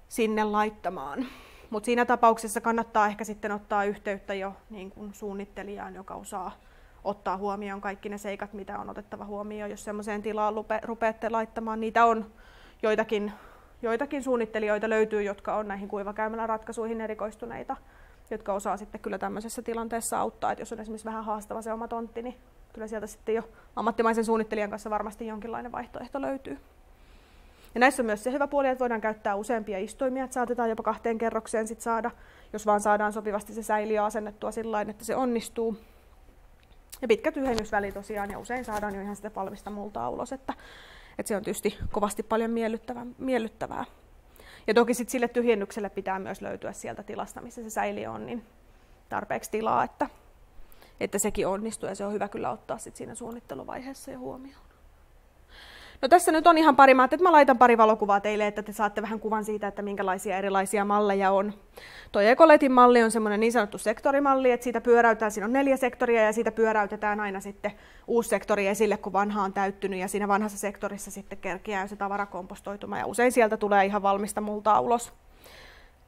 sinne laittamaan. Mutta siinä tapauksessa kannattaa ehkä sitten ottaa yhteyttä jo niin kuin suunnittelijaan, joka osaa ottaa huomioon kaikki ne seikat, mitä on otettava huomioon, jos semmoiseen tilaan lupe, rupeatte laittamaan. Niitä on joitakin, joitakin suunnittelijoita löytyy, jotka on näihin kuivakäymällä ratkaisuihin erikoistuneita, jotka osaa sitten kyllä tämmöisessä tilanteessa auttaa. että jos on esimerkiksi vähän haastava se oma tontti, niin kyllä sieltä sitten jo ammattimaisen suunnittelijan kanssa varmasti jonkinlainen vaihtoehto löytyy. Ja näissä on myös se hyvä puoli, että voidaan käyttää useampia istuimia, että saatetaan jopa kahteen kerrokseen sit saada, jos vaan saadaan sopivasti se säiliö asennettua sillä että se onnistuu. Ja pitkä tyhjennysväli tosiaan, ja usein saadaan jo ihan sitä valmista multaa ulos, että, että se on tietysti kovasti paljon miellyttävää. miellyttävää. Ja toki sit sille tyhjennykselle pitää myös löytyä sieltä tilasta, missä se säiliö on, niin tarpeeksi tilaa, että, että sekin onnistuu, ja se on hyvä kyllä ottaa sit siinä suunnitteluvaiheessa jo huomioon. No tässä nyt on ihan pari, mä että mä laitan pari valokuvaa teille, että te saatte vähän kuvan siitä, että minkälaisia erilaisia malleja on. Toi Ekoletin malli on semmoinen niin sanottu sektorimalli, että siitä pyöräytetään, siinä on neljä sektoria ja siitä pyöräytetään aina sitten uusi sektori esille, kun vanha on täyttynyt ja siinä vanhassa sektorissa sitten kerkiää se tavara kompostoitumaan ja usein sieltä tulee ihan valmista multaa ulos.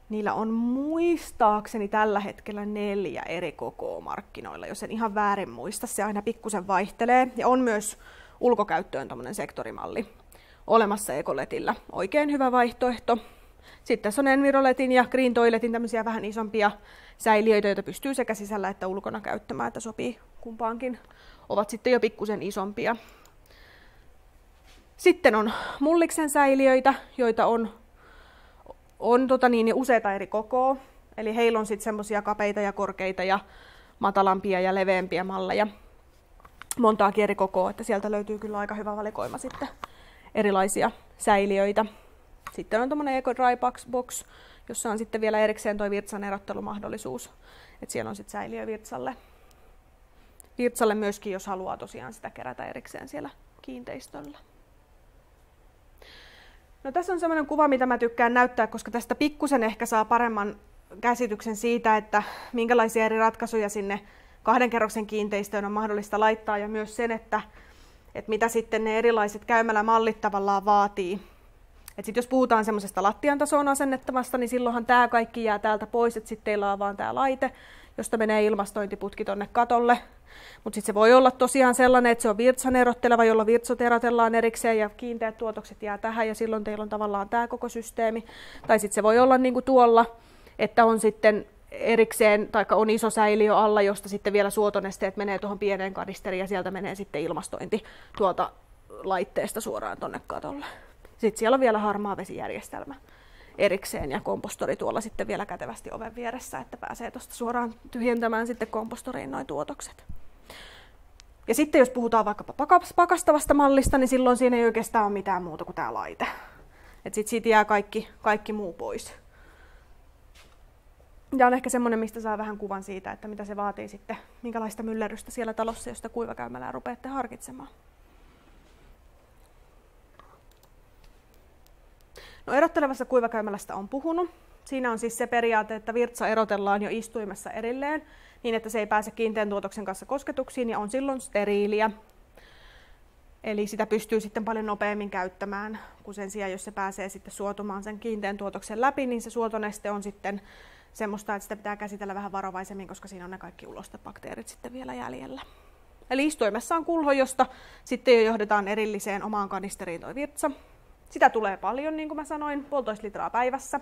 Niillä on muistaakseni tällä hetkellä neljä eri kokoa markkinoilla, jos en ihan väärin muista, se aina pikkusen vaihtelee. Ja on myös ulkokäyttöön tämmöinen sektorimalli olemassa Ekoletillä. Oikein hyvä vaihtoehto. Sitten tässä on Enviroletin ja Green Toiletin tämmöisiä vähän isompia säiliöitä, joita pystyy sekä sisällä että ulkona käyttämään, että sopii kumpaankin. Ovat sitten jo pikkusen isompia. Sitten on mulliksen säiliöitä, joita on, on tota niin, useita eri kokoa. Eli heillä on sitten semmoisia kapeita ja korkeita ja matalampia ja leveämpiä malleja montaa eri kokoa, että sieltä löytyy kyllä aika hyvä valikoima sitten erilaisia säiliöitä. Sitten on tuommoinen Eco Dry Box, jossa on sitten vielä erikseen tuo virtsan erottelumahdollisuus. Että siellä on sitten säiliö virtsalle. Virtsalle myöskin, jos haluaa tosiaan sitä kerätä erikseen siellä kiinteistöllä. No tässä on sellainen kuva, mitä mä tykkään näyttää, koska tästä pikkusen ehkä saa paremman käsityksen siitä, että minkälaisia eri ratkaisuja sinne kahden kerroksen kiinteistöön on mahdollista laittaa ja myös sen, että, että mitä sitten ne erilaiset käymälämallit tavallaan vaatii. Et sit jos puhutaan semmoisesta lattian tasoon asennettavasta, niin silloinhan tämä kaikki jää täältä pois, että sitten teillä on vaan tämä laite, josta menee ilmastointiputki tonne katolle. Mutta sitten se voi olla tosiaan sellainen, että se on virtsan erotteleva, jolla virtsot erotellaan erikseen ja kiinteät tuotokset jää tähän ja silloin teillä on tavallaan tämä koko systeemi. Tai sitten se voi olla niin kuin tuolla, että on sitten erikseen, tai on iso säiliö alla, josta sitten vielä suotonesteet menee tuohon pieneen kanisteriin ja sieltä menee sitten ilmastointi tuolta laitteesta suoraan tonne katolle. Sitten siellä on vielä harmaa vesijärjestelmä erikseen ja kompostori tuolla sitten vielä kätevästi oven vieressä, että pääsee tuosta suoraan tyhjentämään sitten kompostoriin noin tuotokset. Ja sitten jos puhutaan vaikkapa pakastavasta mallista, niin silloin siinä ei oikeastaan ole mitään muuta kuin tämä laite. Että sitten siitä jää kaikki, kaikki muu pois. Ja on ehkä semmoinen, mistä saa vähän kuvan siitä, että mitä se vaatii sitten, minkälaista myllerrystä siellä talossa, josta kuivakäymälää rupeatte harkitsemaan. No erottelevassa kuivakäymälästä on puhunut. Siinä on siis se periaate, että virtsa erotellaan jo istuimessa erilleen, niin että se ei pääse kiinteän tuotoksen kanssa kosketuksiin ja on silloin steriiliä. Eli sitä pystyy sitten paljon nopeammin käyttämään, kun sen sijaan, jos se pääsee sitten suotumaan sen kiinteän tuotoksen läpi, niin se suotoneste on sitten semmoista, että sitä pitää käsitellä vähän varovaisemmin, koska siinä on ne kaikki ulostebakteerit sitten vielä jäljellä. Eli istuimessa on kulho, josta sitten jo johdetaan erilliseen omaan kanisteriin toi virtsa. Sitä tulee paljon, niin kuin mä sanoin, puolitoista litraa päivässä.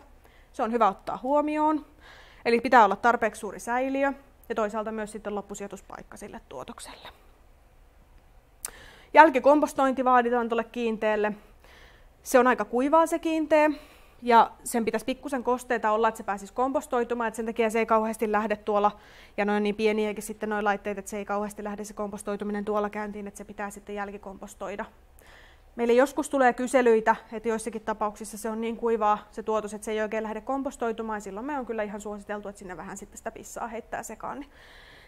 Se on hyvä ottaa huomioon. Eli pitää olla tarpeeksi suuri säiliö ja toisaalta myös sitten loppusijoituspaikka sille tuotokselle. Jälkikompostointi vaaditaan tuolle kiinteelle. Se on aika kuivaa se kiinteä, ja sen pitäisi pikkusen kosteita olla, että se pääsisi kompostoitumaan, että sen takia se ei kauheasti lähde tuolla, ja noin niin pieniäkin sitten noin laitteet, että se ei kauheasti lähde se kompostoituminen tuolla käyntiin, että se pitää sitten jälkikompostoida. Meille joskus tulee kyselyitä, että joissakin tapauksissa se on niin kuivaa se tuotos, että se ei oikein lähde kompostoitumaan, silloin me on kyllä ihan suositeltu, että sinne vähän sitten sitä pissaa heittää sekaan, niin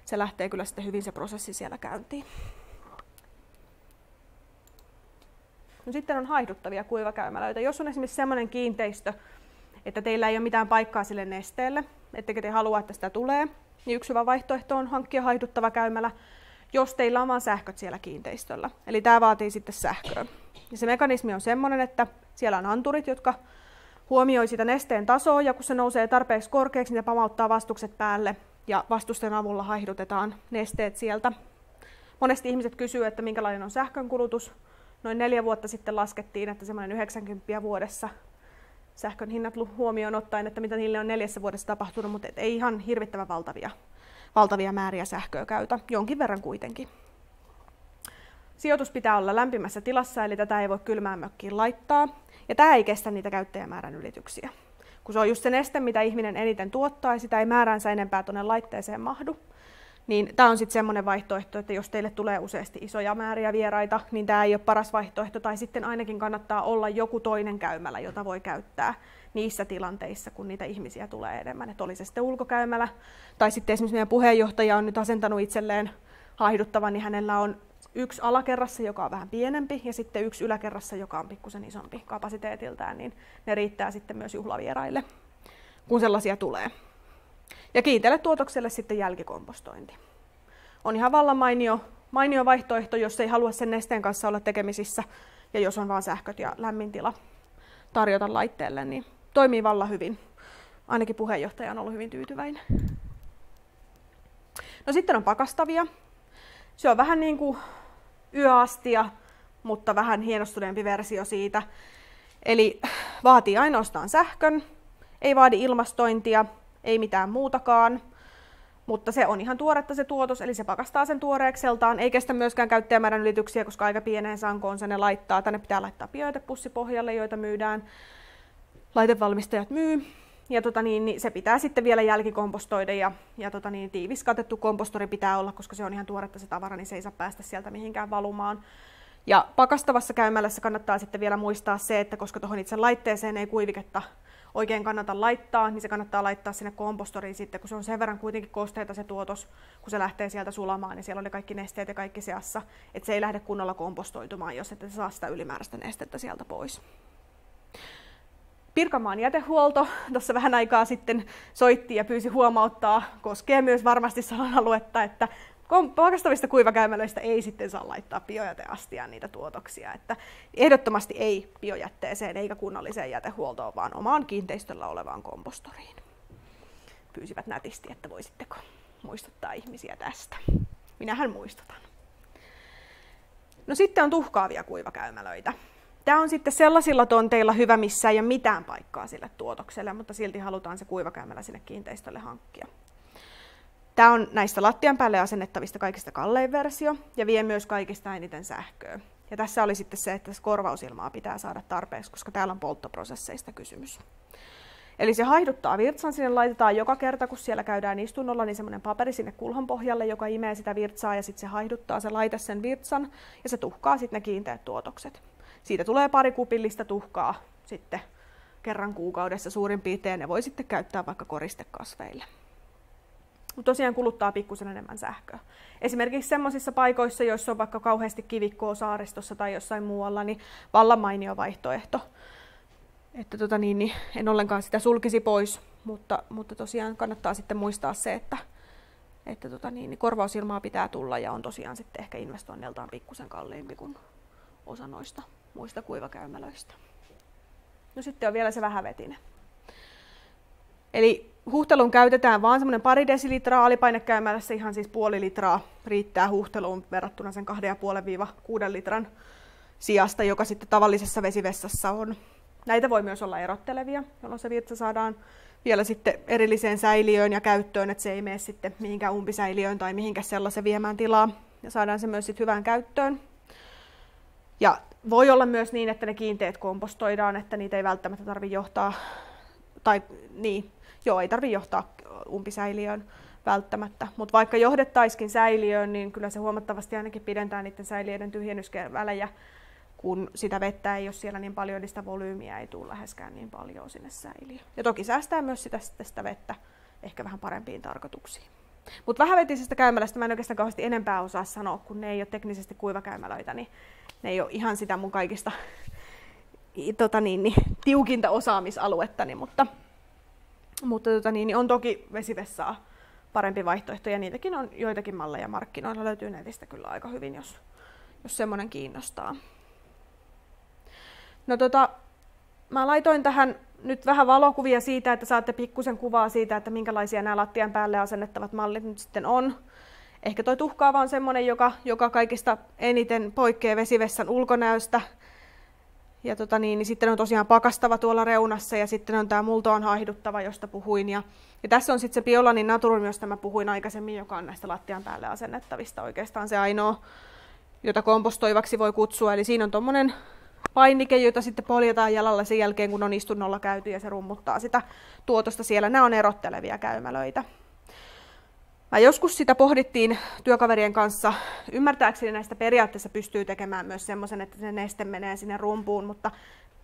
se lähtee kyllä sitten hyvin se prosessi siellä käyntiin. No sitten on haihduttavia kuivakäymälöitä. Jos on esimerkiksi sellainen kiinteistö, että teillä ei ole mitään paikkaa sille nesteelle, ettekä te halua, että sitä tulee, niin yksi hyvä vaihtoehto on hankkia haihduttava käymälä, jos teillä on vain sähköt siellä kiinteistöllä. Eli tämä vaatii sitten sähköä. Ja se mekanismi on sellainen, että siellä on anturit, jotka huomioi sitä nesteen tasoa, ja kun se nousee tarpeeksi korkeaksi, niin ne pamauttaa vastukset päälle, ja vastusten avulla haihdutetaan nesteet sieltä. Monesti ihmiset kysyvät, että minkälainen on sähkön kulutus noin neljä vuotta sitten laskettiin, että semmoinen 90 vuodessa sähkön hinnat huomioon ottaen, että mitä niille on neljässä vuodessa tapahtunut, mutta ei ihan hirvittävän valtavia, valtavia määriä sähköä käytä, jonkin verran kuitenkin. Sijoitus pitää olla lämpimässä tilassa, eli tätä ei voi kylmään mökkiin laittaa. Ja tämä ei kestä niitä käyttäjämäärän ylityksiä. Kun se on just se neste, mitä ihminen eniten tuottaa, ja sitä ei määränsä enempää tuonne laitteeseen mahdu, niin tämä on sitten semmoinen vaihtoehto, että jos teille tulee useasti isoja määriä vieraita, niin tämä ei ole paras vaihtoehto, tai sitten ainakin kannattaa olla joku toinen käymälä, jota voi käyttää niissä tilanteissa, kun niitä ihmisiä tulee enemmän. Että oli se sitten ulkokäymälä, tai sitten esimerkiksi meidän puheenjohtaja on nyt asentanut itselleen haihduttavan, niin hänellä on yksi alakerrassa, joka on vähän pienempi, ja sitten yksi yläkerrassa, joka on pikkusen isompi kapasiteetiltään, niin ne riittää sitten myös juhlavieraille, kun sellaisia tulee. Ja kiinteälle tuotokselle sitten jälkikompostointi. On ihan vallan mainio, mainio vaihtoehto, jos ei halua sen nesteen kanssa olla tekemisissä ja jos on vain sähköt ja lämmintila tarjota laitteelle, niin toimii vallan hyvin. Ainakin puheenjohtaja on ollut hyvin tyytyväinen. No sitten on pakastavia. Se on vähän niin kuin yöastia, mutta vähän hienostuneempi versio siitä. Eli vaatii ainoastaan sähkön, ei vaadi ilmastointia, ei mitään muutakaan. Mutta se on ihan tuoretta se tuotos, eli se pakastaa sen tuoreekseltaan, ei kestä myöskään käyttäjämäärän ylityksiä, koska aika pieneen sankoon se ne laittaa. Tänne pitää laittaa bioitepussipohjalle, joita myydään. Laitevalmistajat myy. Ja tota niin, niin se pitää sitten vielä jälkikompostoida ja, ja tota niin, tiivis katettu kompostori pitää olla, koska se on ihan tuoretta se tavara, niin se ei saa päästä sieltä mihinkään valumaan. Ja pakastavassa käymälässä kannattaa sitten vielä muistaa se, että koska tuohon itse laitteeseen ei kuiviketta oikein kannata laittaa, niin se kannattaa laittaa sinne kompostoriin sitten, kun se on sen verran kuitenkin kosteita se tuotos, kun se lähtee sieltä sulamaan, niin siellä ne kaikki nesteet ja kaikki seassa, että se ei lähde kunnolla kompostoitumaan, jos ette saa sitä ylimääräistä nestettä sieltä pois. Pirkanmaan jätehuolto tuossa vähän aikaa sitten soitti ja pyysi huomauttaa, koskee myös varmasti salan aluetta, että pakastavista kuivakäymälöistä ei sitten saa laittaa biojäteastiaan niitä tuotoksia. Että ehdottomasti ei biojätteeseen eikä kunnalliseen jätehuoltoon, vaan omaan kiinteistöllä olevaan kompostoriin. Pyysivät nätisti, että voisitteko muistuttaa ihmisiä tästä. Minähän muistutan. No sitten on tuhkaavia kuivakäymälöitä. Tämä on sitten sellaisilla tonteilla hyvä, missä ei ole mitään paikkaa sille tuotokselle, mutta silti halutaan se kuivakäymälä sinne kiinteistölle hankkia. Tämä on näistä lattian päälle asennettavista kaikista kallein versio ja vie myös kaikista eniten sähköä. Ja tässä oli sitten se, että korvausilmaa pitää saada tarpeeksi, koska täällä on polttoprosesseista kysymys. Eli se haihduttaa virtsan, sinne laitetaan joka kerta, kun siellä käydään istunnolla, niin semmoinen paperi sinne kulhon pohjalle, joka imee sitä virtsaa ja sitten se haihduttaa se laite sen virtsan ja se tuhkaa sitten ne kiinteät tuotokset. Siitä tulee pari kupillista tuhkaa sitten kerran kuukaudessa suurin piirtein ja voi sitten käyttää vaikka koristekasveille. Tosiaan kuluttaa pikkusen enemmän sähköä. Esimerkiksi sellaisissa paikoissa, joissa on vaikka kauheasti kivikkoa saaristossa tai jossain muualla, niin vallan mainio vaihtoehto. Että tota niin, niin en ollenkaan sitä sulkisi pois, mutta, mutta tosiaan kannattaa sitten muistaa se, että, että tota niin, niin korvausilmaa pitää tulla ja on tosiaan sitten ehkä investoinniltaan pikkusen kalliimpi kuin osa noista muista kuivakäymälöistä. No sitten on vielä se vähävetinen. Eli huhteluun käytetään vain semmoinen pari desilitraa alipainekäymälässä, ihan siis puoli litraa riittää huhteluun verrattuna sen 2,5-6 litran sijasta, joka sitten tavallisessa vesivessassa on. Näitä voi myös olla erottelevia, jolloin se virtsa saadaan vielä sitten erilliseen säiliöön ja käyttöön, että se ei mene sitten mihinkään umpisäiliöön tai mihinkään sellaisen viemään tilaa. Ja saadaan se myös sitten hyvään käyttöön. Ja voi olla myös niin, että ne kiinteät kompostoidaan, että niitä ei välttämättä tarvitse johtaa, tai niin, joo, ei tarvitse johtaa umpisäiliöön välttämättä. Mutta vaikka johdettaisikin säiliöön, niin kyllä se huomattavasti ainakin pidentää niiden säiliöiden tyhjennysvälejä, kun sitä vettä ei ole siellä niin paljon, niin sitä volyymiä ei tule läheskään niin paljon sinne säiliöön. Ja toki säästää myös sitä, sitä vettä ehkä vähän parempiin tarkoituksiin. Mutta vähävetisestä käymälästä mä en oikeastaan kauheasti enempää osaa sanoa, kun ne ei ole teknisesti kuivakäymälöitä, niin ne ei ole ihan sitä mun kaikista tota niin, niin, tiukinta osaamisaluettani, mutta, mutta tota niin, niin on toki vesivessaa parempi vaihtoehto, ja niitäkin on joitakin malleja markkinoilla, löytyy netistä kyllä aika hyvin, jos, jos semmoinen kiinnostaa. No tota, mä laitoin tähän nyt vähän valokuvia siitä, että saatte pikkusen kuvaa siitä, että minkälaisia nämä lattian päälle asennettavat mallit nyt sitten on. Ehkä tuo tuhkaava on semmoinen, joka, joka kaikista eniten poikkeaa vesivessan ulkonäöstä. Ja tota niin, niin sitten on tosiaan pakastava tuolla reunassa ja sitten on tämä multoon haihduttava, josta puhuin. Ja, ja tässä on sitten se Biolanin Naturum, josta mä puhuin aikaisemmin, joka on näistä lattian päälle asennettavista oikeastaan se ainoa, jota kompostoivaksi voi kutsua. Eli siinä on tuommoinen painike, jota sitten poljetaan jalalla sen jälkeen, kun on istunnolla käyty ja se rummuttaa sitä tuotosta siellä. Nämä on erottelevia käymälöitä. Mä joskus sitä pohdittiin työkaverien kanssa. Ymmärtääkseni näistä periaatteessa pystyy tekemään myös semmoisen, että se neste menee sinne rumpuun, mutta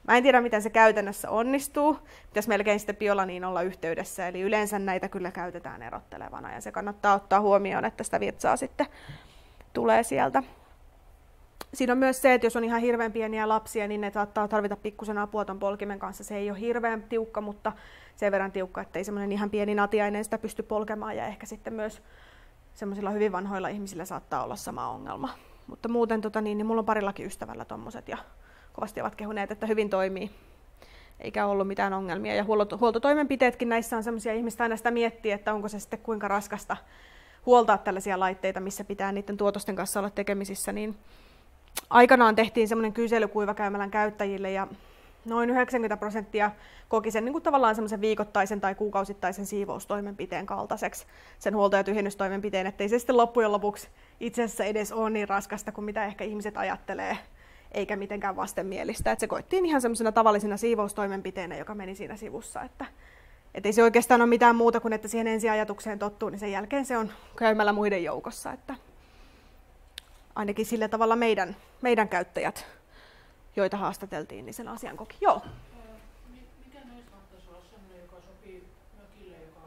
mä en tiedä, miten se käytännössä onnistuu. Pitäisi melkein sitten biolaniin olla yhteydessä, eli yleensä näitä kyllä käytetään erottelevana, ja se kannattaa ottaa huomioon, että sitä virtsaa sitten tulee sieltä. Siinä on myös se, että jos on ihan hirveän pieniä lapsia, niin ne saattaa tarvita pikkusen apua ton polkimen kanssa. Se ei ole hirveän tiukka, mutta sen verran tiukka, että ei semmoinen ihan pieni natiainen sitä pysty polkemaan. Ja ehkä sitten myös semmoisilla hyvin vanhoilla ihmisillä saattaa olla sama ongelma. Mutta muuten tota, niin, niin mulla on parillakin ystävällä tommoset ja kovasti ovat kehuneet, että hyvin toimii. Eikä ollut mitään ongelmia. Ja huoltotoimenpiteetkin näissä on semmoisia ihmistä aina sitä miettiä, että onko se sitten kuinka raskasta huoltaa tällaisia laitteita, missä pitää niiden tuotosten kanssa olla tekemisissä, niin aikanaan tehtiin semmoinen kysely kuivakäymälän käyttäjille ja noin 90 prosenttia koki sen niin kuin tavallaan semmoisen viikoittaisen tai kuukausittaisen siivoustoimenpiteen kaltaiseksi sen huolto- ja tyhjennystoimenpiteen, ettei se sitten loppujen lopuksi itse asiassa edes ole niin raskasta kuin mitä ehkä ihmiset ajattelee, eikä mitenkään vastenmielistä. Että se koettiin ihan semmoisena tavallisena siivoustoimenpiteenä, joka meni siinä sivussa, että et ei se oikeastaan ole mitään muuta kuin, että siihen ensiajatukseen tottuu, niin sen jälkeen se on käymällä muiden joukossa. Että ainakin sillä tavalla meidän, meidän käyttäjät, joita haastateltiin, niin sen asian koki. Joo. Mikä noista mahtaisi olla sellainen, joka sopii mökille, joka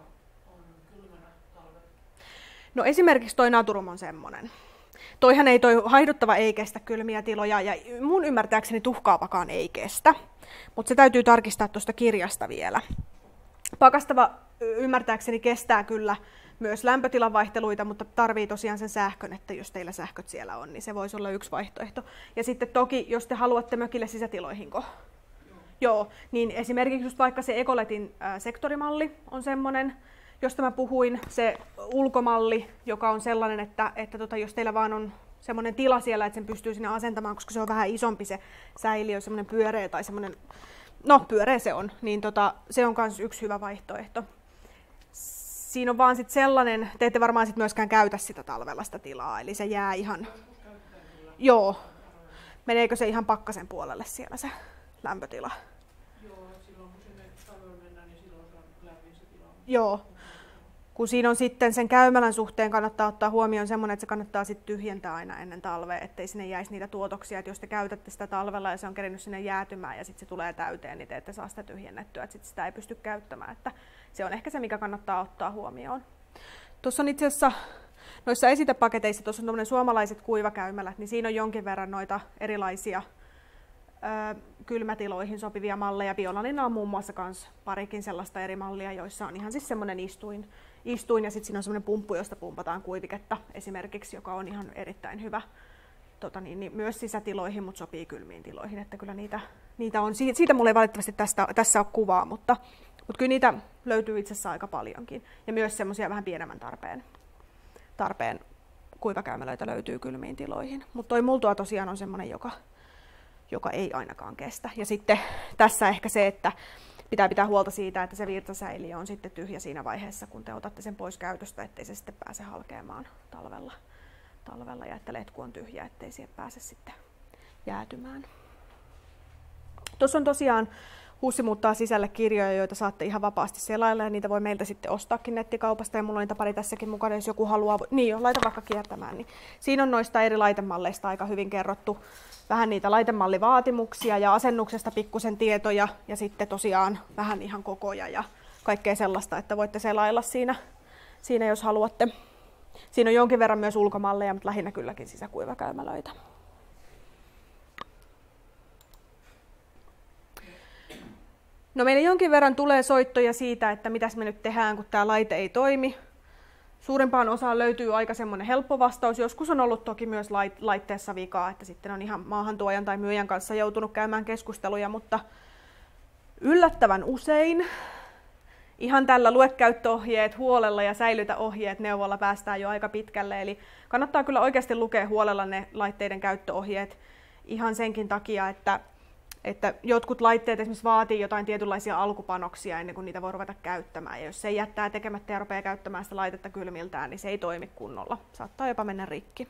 on kylmänä talven? No esimerkiksi toi Naturum on semmoinen. Toihan ei toi haihduttava ei kestä kylmiä tiloja ja mun ymmärtääkseni tuhkaavakaan ei kestä, mutta se täytyy tarkistaa tuosta kirjasta vielä. Pakastava ymmärtääkseni kestää kyllä myös lämpötilan vaihteluita, mutta tarvii tosiaan sen sähkön, että jos teillä sähköt siellä on, niin se voisi olla yksi vaihtoehto. Ja sitten toki, jos te haluatte mökille sisätiloihinko, Joo. Joo, niin esimerkiksi just vaikka se Ekoletin äh, sektorimalli on semmoinen, josta mä puhuin, se ulkomalli, joka on sellainen, että, että tota, jos teillä vaan on semmoinen tila siellä, että sen pystyy sinne asentamaan, koska se on vähän isompi se säiliö, semmoinen pyöreä tai semmoinen, no pyöreä se on, niin tota, se on myös yksi hyvä vaihtoehto. Siinä on vaan sitten sellainen, te ette varmaan sit myöskään käytä sitä talvella sitä tilaa, eli se jää ihan, joo, meneekö se ihan pakkasen puolelle siellä se lämpötila? Joo, silloin kun sinne mennään, niin silloin on lämmin se tila. Joo. Kun siinä on sitten sen käymälän suhteen kannattaa ottaa huomioon semmoinen, että se kannattaa sitten tyhjentää aina ennen talvea, ettei sinne jäisi niitä tuotoksia. Että jos te käytätte sitä talvella ja se on kerinyt sinne jäätymään ja sitten se tulee täyteen, niin te ette saa sitä tyhjennettyä, että sitten sitä ei pysty käyttämään. Että se on ehkä se, mikä kannattaa ottaa huomioon. Tuossa on itse asiassa noissa esitepaketeissa, tuossa on suomalaiset kuivakäymälät, niin siinä on jonkin verran noita erilaisia ö, kylmätiloihin sopivia malleja. Biolanina on muun muassa kans parikin sellaista eri mallia, joissa on ihan siis semmoinen istuin, istuin ja sitten siinä on semmoinen pumppu, josta pumpataan kuiviketta esimerkiksi, joka on ihan erittäin hyvä tota niin, niin myös sisätiloihin, mutta sopii kylmiin tiloihin, että kyllä niitä, niitä on. Siitä, siitä mulla ei valitettavasti tästä, tässä ole kuvaa, mutta, mutta kyllä niitä löytyy itse asiassa aika paljonkin. Ja myös semmoisia vähän pienemmän tarpeen, tarpeen kuivakäymälöitä löytyy kylmiin tiloihin. Mutta toi multua tosiaan on semmoinen, joka, joka ei ainakaan kestä. Ja sitten tässä ehkä se, että pitää pitää huolta siitä, että se virtasäiliö on sitten tyhjä siinä vaiheessa, kun te otatte sen pois käytöstä, ettei se sitten pääse halkeamaan talvella, talvella ja että letku on tyhjä, ettei siihen pääse sitten jäätymään. Tuossa on tosiaan Hussi muuttaa sisälle kirjoja, joita saatte ihan vapaasti selailla ja niitä voi meiltä sitten ostaakin nettikaupasta ja mulla on niitä pari tässäkin mukana, jos joku haluaa. Niin jo, laita vaikka kiertämään. Niin siinä on noista eri laitemalleista aika hyvin kerrottu vähän niitä laitemallivaatimuksia ja asennuksesta pikkusen tietoja ja sitten tosiaan vähän ihan kokoja ja kaikkea sellaista, että voitte selailla siinä, siinä jos haluatte. Siinä on jonkin verran myös ulkomalleja, mutta lähinnä kylläkin sisäkuivakäymälöitä. No meille jonkin verran tulee soittoja siitä, että mitäs me nyt tehdään, kun tämä laite ei toimi. Suurimpaan osaan löytyy aika semmoinen helppo vastaus. Joskus on ollut toki myös laitteessa vikaa, että sitten on ihan maahantuojan tai myyjän kanssa joutunut käymään keskusteluja, mutta yllättävän usein ihan tällä luekäyttöohjeet huolella ja säilytä ohjeet neuvolla päästään jo aika pitkälle. Eli kannattaa kyllä oikeasti lukea huolella ne laitteiden käyttöohjeet ihan senkin takia, että että jotkut laitteet esimerkiksi vaatii jotain tietynlaisia alkupanoksia ennen kuin niitä voi ruveta käyttämään. Ja jos se jättää tekemättä ja rupeaa käyttämään sitä laitetta kylmiltään, niin se ei toimi kunnolla. Saattaa jopa mennä rikki.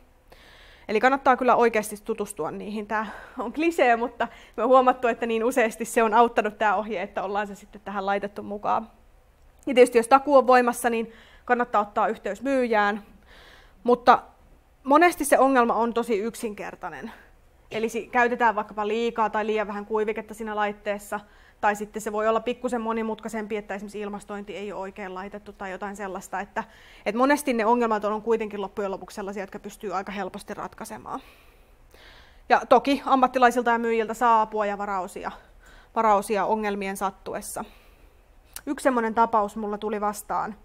Eli kannattaa kyllä oikeasti tutustua niihin. Tämä on klisee, mutta me on huomattu, että niin useasti se on auttanut tämä ohje, että ollaan se sitten tähän laitettu mukaan. Ja tietysti jos takuu on voimassa, niin kannattaa ottaa yhteys myyjään. Mutta monesti se ongelma on tosi yksinkertainen. Eli käytetään vaikkapa liikaa tai liian vähän kuiviketta siinä laitteessa, tai sitten se voi olla pikkusen monimutkaisempi, että esimerkiksi ilmastointi ei ole oikein laitettu tai jotain sellaista, että, että monesti ne ongelmat on kuitenkin loppujen lopuksi sellaisia, jotka pystyy aika helposti ratkaisemaan. Ja toki ammattilaisilta ja myyjiltä saa apua ja varausia, varausia ongelmien sattuessa. Yksi semmoinen tapaus mulla tuli vastaan.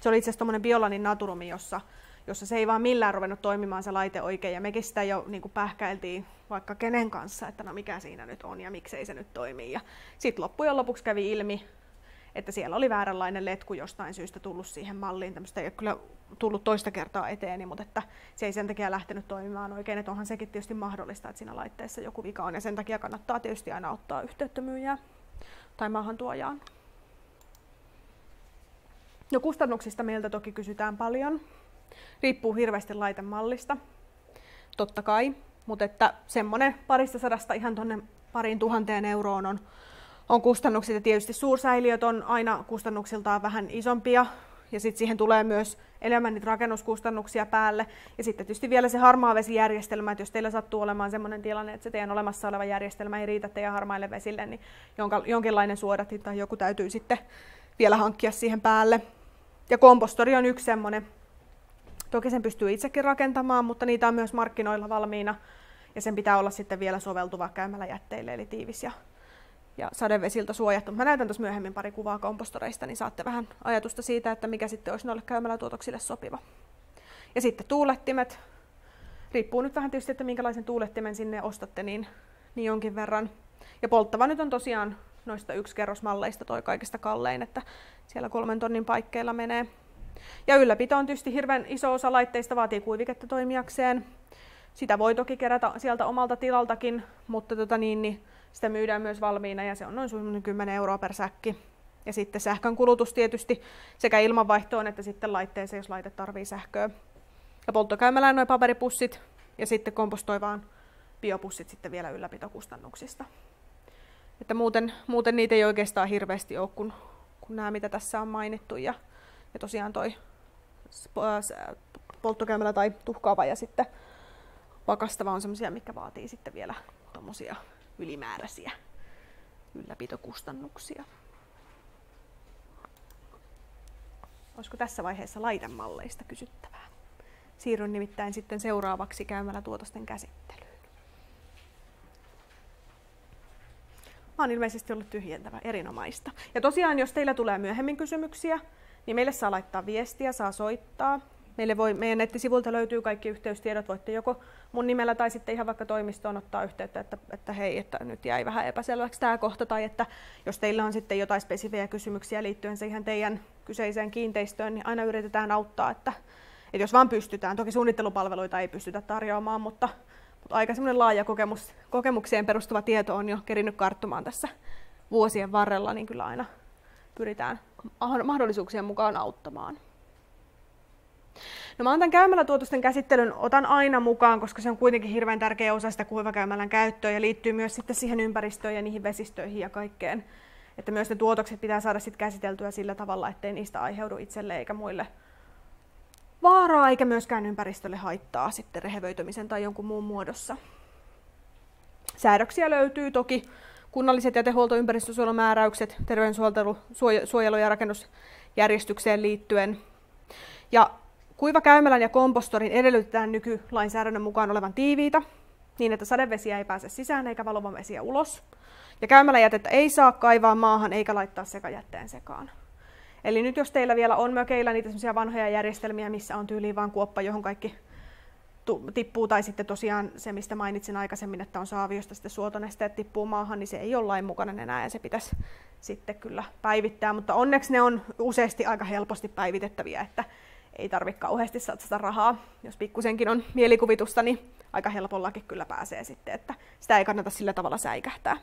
Se oli itse asiassa Biolanin naturumi, jossa jossa se ei vaan millään ruvennut toimimaan se laite oikein. Ja mekin sitä jo niin kuin pähkäiltiin vaikka kenen kanssa, että no mikä siinä nyt on ja miksei se nyt toimii. Ja sitten loppujen lopuksi kävi ilmi, että siellä oli vääränlainen letku jostain syystä tullut siihen malliin. Tämmöistä ei ole kyllä tullut toista kertaa eteeni, mutta että se ei sen takia lähtenyt toimimaan oikein. Että onhan sekin tietysti mahdollista, että siinä laitteessa joku vika on. Ja sen takia kannattaa tietysti aina ottaa yhteyttä myyjää tai maahantuojaan. No kustannuksista meiltä toki kysytään paljon. Riippuu hirveästi laitemallista, totta kai, mutta että semmoinen parista sadasta ihan tuonne pariin tuhanteen euroon on, on kustannukset. Ja tietysti suursäiliöt on aina kustannuksiltaan vähän isompia, ja sitten siihen tulee myös enemmän niitä rakennuskustannuksia päälle. Ja sitten tietysti vielä se harmaa vesijärjestelmä, että jos teillä sattuu olemaan sellainen tilanne, että se teidän olemassa oleva järjestelmä ei riitä teidän harmaille vesille, niin jonkinlainen suodatin tai joku täytyy sitten vielä hankkia siihen päälle. Ja kompostori on yksi semmoinen, Toki sen pystyy itsekin rakentamaan, mutta niitä on myös markkinoilla valmiina. Ja sen pitää olla sitten vielä soveltuva käymäläjätteille, eli tiivis ja, ja sadevesiltä suojattu. Mä näytän tuossa myöhemmin pari kuvaa kompostoreista, niin saatte vähän ajatusta siitä, että mikä sitten olisi noille käymälätuotoksille sopiva. Ja sitten tuulettimet. Riippuu nyt vähän tietysti, että minkälaisen tuulettimen sinne ostatte, niin, niin jonkin verran. Ja polttava nyt on tosiaan noista yksikerrosmalleista toi kaikista kallein, että siellä kolmen tonnin paikkeilla menee. Ja ylläpito on tietysti hirveän iso osa laitteista, vaatii kuiviketta toimijakseen. Sitä voi toki kerätä sieltä omalta tilaltakin, mutta tota niin, niin sitä myydään myös valmiina ja se on noin 10 euroa per säkki. Ja sitten sähkön kulutus tietysti sekä ilmanvaihtoon että sitten laitteeseen, jos laite tarvii sähköä. Ja polttokäymälään noin paperipussit ja sitten kompostoivaan biopussit sitten vielä ylläpitokustannuksista. Että muuten, muuten niitä ei oikeastaan hirveästi ole kuin, kuin nämä, mitä tässä on mainittu. Ja, ja tosiaan toi polttokäymälä tai tuhkaava ja sitten pakastava on sellaisia, mikä vaatii sitten vielä tuommoisia ylimääräisiä ylläpitokustannuksia. Olisiko tässä vaiheessa laitemalleista kysyttävää? Siirryn nimittäin sitten seuraavaksi käymällä tuotosten käsittelyyn. Mä oon ilmeisesti ollut tyhjentävä, erinomaista. Ja tosiaan, jos teillä tulee myöhemmin kysymyksiä, niin meille saa laittaa viestiä, saa soittaa. Meille voi, meidän nettisivulta löytyy kaikki yhteystiedot, voitte joko mun nimellä tai sitten ihan vaikka toimistoon ottaa yhteyttä, että, että hei, että nyt jäi vähän epäselväksi tämä kohta, tai että jos teillä on sitten jotain spesifejä kysymyksiä liittyen siihen teidän kyseiseen kiinteistöön, niin aina yritetään auttaa, että, että jos vaan pystytään. Toki suunnittelupalveluita ei pystytä tarjoamaan, mutta, mutta aika semmoinen laaja kokemus, kokemukseen perustuva tieto on jo kerinyt karttumaan tässä vuosien varrella, niin kyllä aina pyritään mahdollisuuksien mukaan auttamaan. No mä otan käymälätuotosten käsittelyn otan aina mukaan, koska se on kuitenkin hirveän tärkeä osa sitä kuivakäymälän käyttöä ja liittyy myös sitten siihen ympäristöön ja niihin vesistöihin ja kaikkeen. Että myös ne tuotokset pitää saada sitten käsiteltyä sillä tavalla, ettei niistä aiheudu itselle eikä muille vaaraa eikä myöskään ympäristölle haittaa sitten rehevöitymisen tai jonkun muun muodossa. Säädöksiä löytyy toki kunnalliset jätehuolto- ja ympäristösuojelumääräykset, terveydensuojelu- ja rakennusjärjestykseen liittyen. Ja kuivakäymälän ja kompostorin edellytetään nykylainsäädännön mukaan olevan tiiviitä, niin että sadevesiä ei pääse sisään eikä vesiä ulos. Ja käymäläjätettä ei saa kaivaa maahan eikä laittaa sekajätteen sekaan. Eli nyt jos teillä vielä on mökeillä niitä vanhoja järjestelmiä, missä on tyyliin vain kuoppa, johon kaikki tippuu, tai sitten tosiaan se, mistä mainitsin aikaisemmin, että on saaviosta sitten suotonesteet tippuu maahan, niin se ei ole lain mukainen enää, ja se pitäisi sitten kyllä päivittää, mutta onneksi ne on useasti aika helposti päivitettäviä, että ei tarvitse kauheasti satsata rahaa. Jos pikkusenkin on mielikuvitusta, niin aika helpollakin kyllä pääsee sitten, että sitä ei kannata sillä tavalla säikähtää.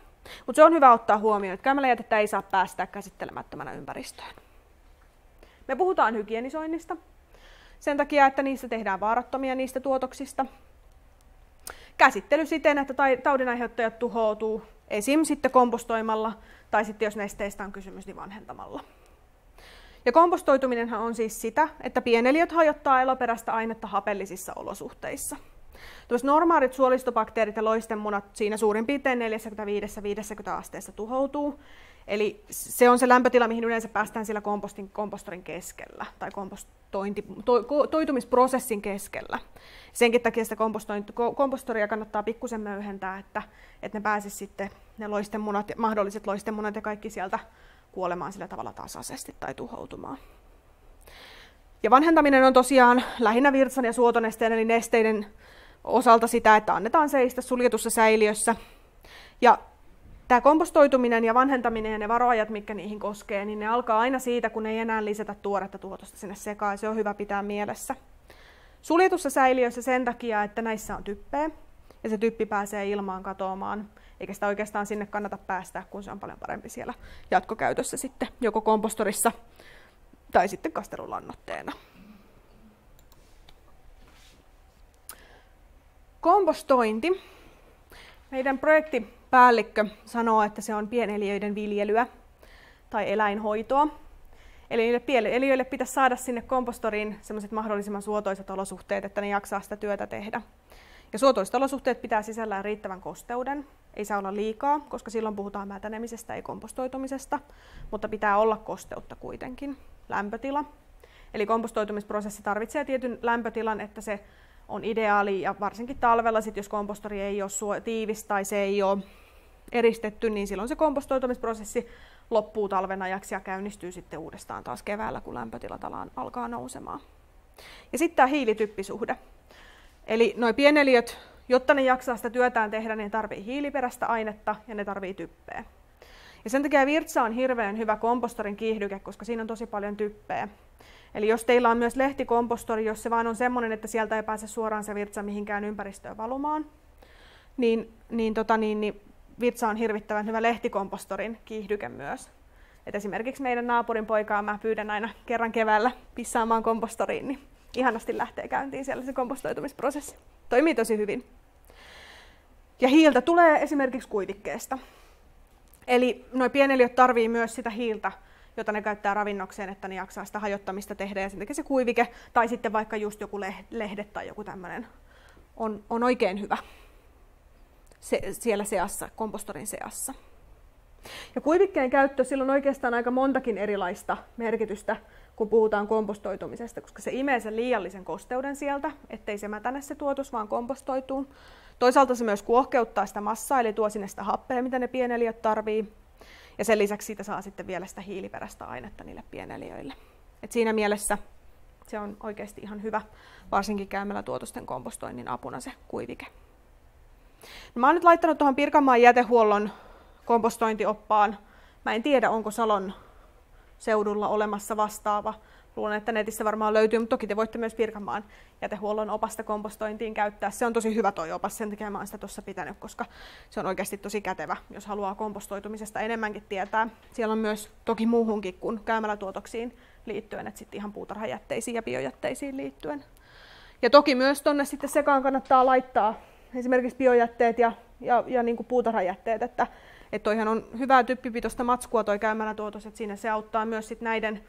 Mutta se on hyvä ottaa huomioon, että käymäläjätettä ei saa päästää käsittelemättömänä ympäristöön. Me puhutaan hygienisoinnista, sen takia, että niistä tehdään vaarattomia niistä tuotoksista. Käsittely siten, että taudinaiheuttajat tuhoutuu esim. sitten kompostoimalla tai sitten jos nesteistä on kysymys, niin vanhentamalla. Ja kompostoituminenhan on siis sitä, että pieneliöt hajottaa eloperäistä ainetta hapellisissa olosuhteissa. Tuossa normaalit suolistobakteerit ja loistenmunat siinä suurin piirtein 45-50 asteessa tuhoutuu, Eli se on se lämpötila, mihin yleensä päästään sillä kompostin, kompostorin keskellä tai kompostointi, to, toitumisprosessin keskellä. Senkin takia sitä kompostoria kannattaa pikkusen möyhentää, että, että ne pääsisi sitten ne loistemunat, mahdolliset loistemunat ja kaikki sieltä kuolemaan sillä tavalla tasaisesti tai tuhoutumaan. Ja vanhentaminen on tosiaan lähinnä virtsan ja suotonesteen eli nesteiden osalta sitä, että annetaan seistä suljetussa säiliössä. Ja tämä kompostoituminen ja vanhentaminen ja ne varoajat, mitkä niihin koskee, niin ne alkaa aina siitä, kun ei enää lisätä tuoretta tuotosta sinne sekaan. Se on hyvä pitää mielessä. Suljetussa säiliössä sen takia, että näissä on typpeä ja se typpi pääsee ilmaan katoamaan. Eikä sitä oikeastaan sinne kannata päästä, kun se on paljon parempi siellä jatkokäytössä sitten, joko kompostorissa tai sitten kastelulannoitteena. Kompostointi. Meidän projekti päällikkö sanoo, että se on pieneliöiden viljelyä tai eläinhoitoa. Eli niille pieneliöille pitäisi saada sinne kompostoriin sellaiset mahdollisimman suotoiset olosuhteet, että ne jaksaa sitä työtä tehdä. Ja suotoiset olosuhteet pitää sisällään riittävän kosteuden. Ei saa olla liikaa, koska silloin puhutaan mätänemisestä, ei kompostoitumisesta, mutta pitää olla kosteutta kuitenkin. Lämpötila. Eli kompostoitumisprosessi tarvitsee tietyn lämpötilan, että se on ideaali ja varsinkin talvella, sit jos kompostori ei ole tiivis tai se ei ole eristetty, niin silloin se kompostoitumisprosessi loppuu talven ajaksi ja käynnistyy sitten uudestaan taas keväällä, kun lämpötilat alkaa nousemaan. Ja sitten tämä hiilityppisuhde. Eli nuo pieneliöt, jotta ne jaksaa sitä työtään tehdä, niin ne tarvii hiiliperäistä ainetta ja ne tarvii typpeä. Ja sen takia virtsa on hirveän hyvä kompostorin kiihdyke, koska siinä on tosi paljon typpeä. Eli jos teillä on myös lehtikompostori, jos se vaan on semmoinen, että sieltä ei pääse suoraan se virtsa mihinkään ympäristöön valumaan, niin, niin, tota, niin, niin virtsa on hirvittävän hyvä lehtikompostorin kiihdyke myös. Et esimerkiksi meidän naapurin poikaa mä pyydän aina kerran keväällä pissaamaan kompostoriin, niin ihanasti lähtee käyntiin siellä se kompostoitumisprosessi. Toimii tosi hyvin. Ja hiiltä tulee esimerkiksi kuivikkeesta. Eli nuo pieneliöt tarvii myös sitä hiiltä, jota ne käyttää ravinnokseen, että ne jaksaa sitä hajottamista tehdä. Ja sen takia se kuivike, tai sitten vaikka just joku lehdet tai joku tämmöinen, on, on oikein hyvä se, siellä seassa, kompostorin seassa. Ja kuivikkeen käyttö, sillä on oikeastaan aika montakin erilaista merkitystä, kun puhutaan kompostoitumisesta, koska se imee sen liiallisen kosteuden sieltä, ettei se mätänä se tuotos, vaan kompostoituu. Toisaalta se myös kuohkeuttaa sitä massaa, eli tuo sinne sitä happea, mitä ne pieneliöt tarvii. Ja sen lisäksi siitä saa sitten vielä sitä hiiliperäistä ainetta niille pieneliöille. Et siinä mielessä se on oikeasti ihan hyvä, varsinkin käymällä tuotosten kompostoinnin apuna se kuivike. No, mä oon nyt laittanut tuohon Pirkanmaan jätehuollon kompostointioppaan. Mä en tiedä, onko Salon seudulla olemassa vastaava. Luulen, että netissä varmaan löytyy, mutta toki te voitte myös Pirkanmaan jätehuollon opasta kompostointiin käyttää. Se on tosi hyvä toi opas, sen takia mä oon sitä tuossa pitänyt, koska se on oikeasti tosi kätevä, jos haluaa kompostoitumisesta enemmänkin tietää. Siellä on myös toki muuhunkin kuin käymälätuotoksiin liittyen, että sitten ihan puutarhajätteisiin ja biojätteisiin liittyen. Ja toki myös tonne sitten sekaan kannattaa laittaa esimerkiksi biojätteet ja, ja, ja niin kuin puutarhajätteet, että että toihan on hyvää typpipitoista matskua toi käymälätuotos, että siinä se auttaa myös sit näiden,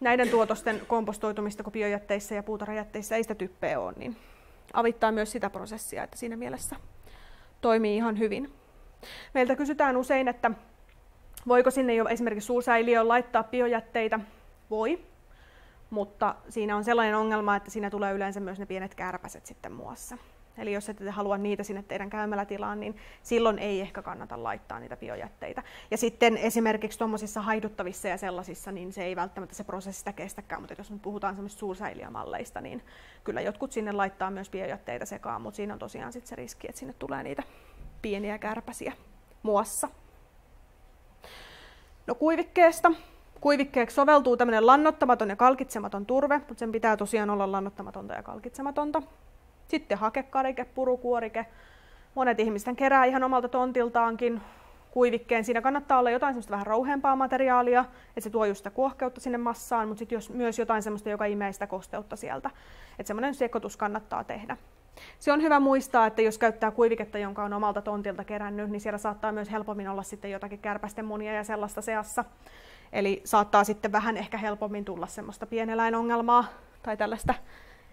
näiden tuotosten kompostoitumista, kun biojätteissä ja puutarhajätteissä ei sitä typpeä ole, niin avittaa myös sitä prosessia, että siinä mielessä toimii ihan hyvin. Meiltä kysytään usein, että voiko sinne jo esimerkiksi suursäiliöön laittaa biojätteitä? Voi, mutta siinä on sellainen ongelma, että siinä tulee yleensä myös ne pienet kärpäset sitten muassa. Eli jos ette halua niitä sinne teidän käymälätilaan, niin silloin ei ehkä kannata laittaa niitä biojätteitä. Ja sitten esimerkiksi tuommoisissa haiduttavissa ja sellaisissa, niin se ei välttämättä se prosessi sitä kestäkään, mutta jos me puhutaan semmoisista suursäiliömalleista, niin kyllä jotkut sinne laittaa myös biojätteitä sekaan, mutta siinä on tosiaan sitten se riski, että sinne tulee niitä pieniä kärpäsiä muassa. No kuivikkeesta. Kuivikkeeksi soveltuu tämmöinen lannottamaton ja kalkitsematon turve, mutta sen pitää tosiaan olla lannottamatonta ja kalkitsematonta. Sitten hakekarike, purukuorike. Monet ihmiset kerää ihan omalta tontiltaankin kuivikkeen. Siinä kannattaa olla jotain semmoista vähän rouheampaa materiaalia, että se tuo just sitä kuohkeutta sinne massaan, mutta sitten myös jotain semmoista, joka imee sitä kosteutta sieltä. Että semmoinen sekoitus kannattaa tehdä. Se on hyvä muistaa, että jos käyttää kuiviketta, jonka on omalta tontilta kerännyt, niin siellä saattaa myös helpommin olla sitten jotakin kärpästen munia ja sellaista seassa. Eli saattaa sitten vähän ehkä helpommin tulla semmoista pieneläinongelmaa tai tällaista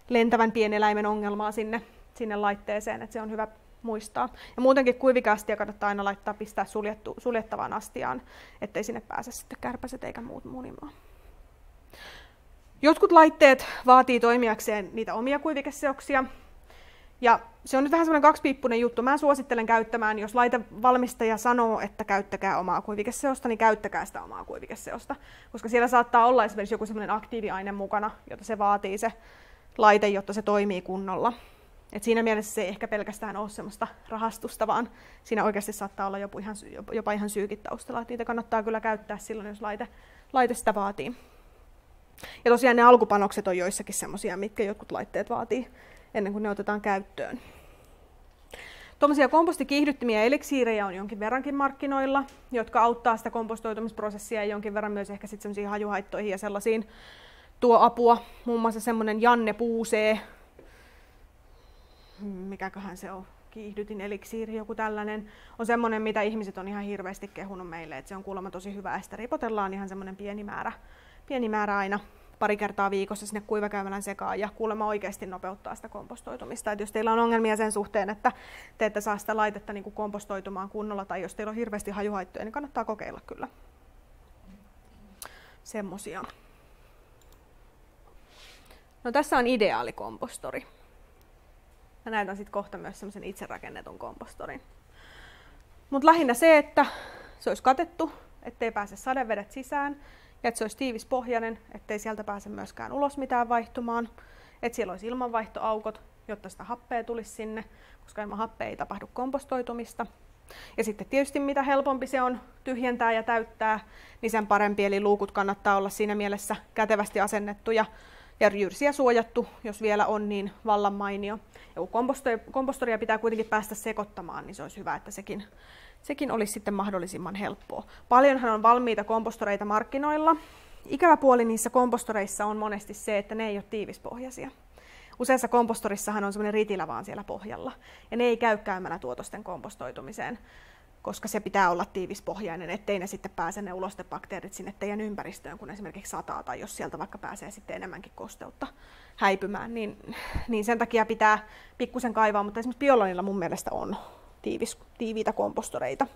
lentävän pieneläimen ongelmaa sinne, sinne laitteeseen, että se on hyvä muistaa. Ja muutenkin kuivikastia kannattaa aina laittaa pistää suljettu, suljettavaan astiaan, ettei sinne pääse sitten kärpäset eikä muut munimaan. Jotkut laitteet vaatii toimijakseen niitä omia kuivikeseoksia. Ja se on nyt vähän semmoinen kaksipiippunen juttu. Mä suosittelen käyttämään, jos laitevalmistaja sanoo, että käyttäkää omaa kuivikeseosta, niin käyttäkää sitä omaa kuivikeseosta. Koska siellä saattaa olla esimerkiksi joku semmoinen aktiiviaine mukana, jota se vaatii se laite, jotta se toimii kunnolla. Et siinä mielessä se ei ehkä pelkästään ole semmoista rahastusta, vaan siinä oikeasti saattaa olla jopa ihan, jopa ihan syykin taustalla. Et niitä kannattaa kyllä käyttää silloin, jos laite, laite sitä vaatii. Ja tosiaan ne alkupanokset on joissakin semmoisia, mitkä jotkut laitteet vaatii ennen kuin ne otetaan käyttöön. Tuommoisia kompostikiihdyttimiä eliksiirejä on jonkin verrankin markkinoilla, jotka auttaa sitä kompostoitumisprosessia ja jonkin verran myös ehkä sitten hajuhaittoihin ja sellaisiin tuo apua. Muun muassa semmoinen Janne Puusee, mikäköhän se on, kiihdytin eliksiiri, joku tällainen, on semmoinen, mitä ihmiset on ihan hirveästi kehunut meille, että se on kuulemma tosi hyvä, ja sitä ripotellaan ihan semmoinen pieni määrä, pieni määrä aina pari kertaa viikossa sinne kuivakäymälän sekaan ja kuulemma oikeasti nopeuttaa sitä kompostoitumista. Et jos teillä on ongelmia sen suhteen, että te ette saa sitä laitetta niin kuin kompostoitumaan kunnolla tai jos teillä on hirveästi hajuhaittoja, niin kannattaa kokeilla kyllä semmosia. No tässä on ideaalikompostori. Mä näytän sitten kohta myös semmoisen itse rakennetun kompostorin. Mutta lähinnä se, että se olisi katettu, ettei pääse sadevedet sisään, ja että se olisi tiivispohjainen, ettei sieltä pääse myöskään ulos mitään vaihtumaan, että siellä olisi ilmanvaihtoaukot, jotta sitä happea tulisi sinne, koska ilman happea ei tapahdu kompostoitumista. Ja sitten tietysti mitä helpompi se on tyhjentää ja täyttää, niin sen parempi. Eli luukut kannattaa olla siinä mielessä kätevästi asennettuja ja jyrsiä suojattu, jos vielä on, niin vallan mainio. Ja kun kompostoria pitää kuitenkin päästä sekoittamaan, niin se olisi hyvä, että sekin, sekin olisi sitten mahdollisimman helppoa. Paljonhan on valmiita kompostoreita markkinoilla. Ikävä puoli niissä kompostoreissa on monesti se, että ne ei ole tiivispohjaisia. Useassa kompostorissahan on semmoinen ritilä vaan siellä pohjalla, ja ne ei käy käymällä tuotosten kompostoitumiseen, koska se pitää olla tiivispohjainen, ettei ne sitten pääse ne ulostebakteerit sinne teidän ympäristöön, kun esimerkiksi sataa, tai jos sieltä vaikka pääsee sitten enemmänkin kosteutta häipymään, niin, niin sen takia pitää pikkusen kaivaa, mutta esimerkiksi biolonilla mun mielestä on tiivis, tiiviitä kompostoreita.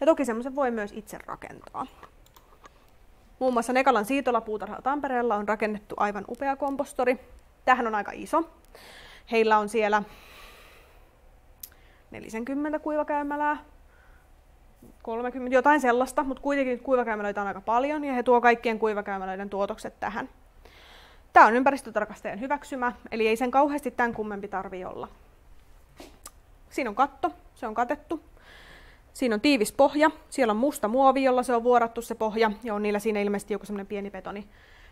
Ja toki semmoisen voi myös itse rakentaa. Muun muassa Nekalan siitolapuutarha Tampereella on rakennettu aivan upea kompostori. Tähän on aika iso. Heillä on siellä 40 kuivakäymälää, 30, jotain sellaista, mutta kuitenkin kuivakäymälöitä on aika paljon ja he tuo kaikkien kuivakäymälöiden tuotokset tähän. Tämä on ympäristötarkastajan hyväksymä, eli ei sen kauheasti tämän kummempi tarvi olla. Siinä on katto, se on katettu. Siinä on tiivis pohja, siellä on musta muovi, jolla se on vuorattu se pohja, ja on niillä siinä ilmeisesti joku semmoinen pieni betoni,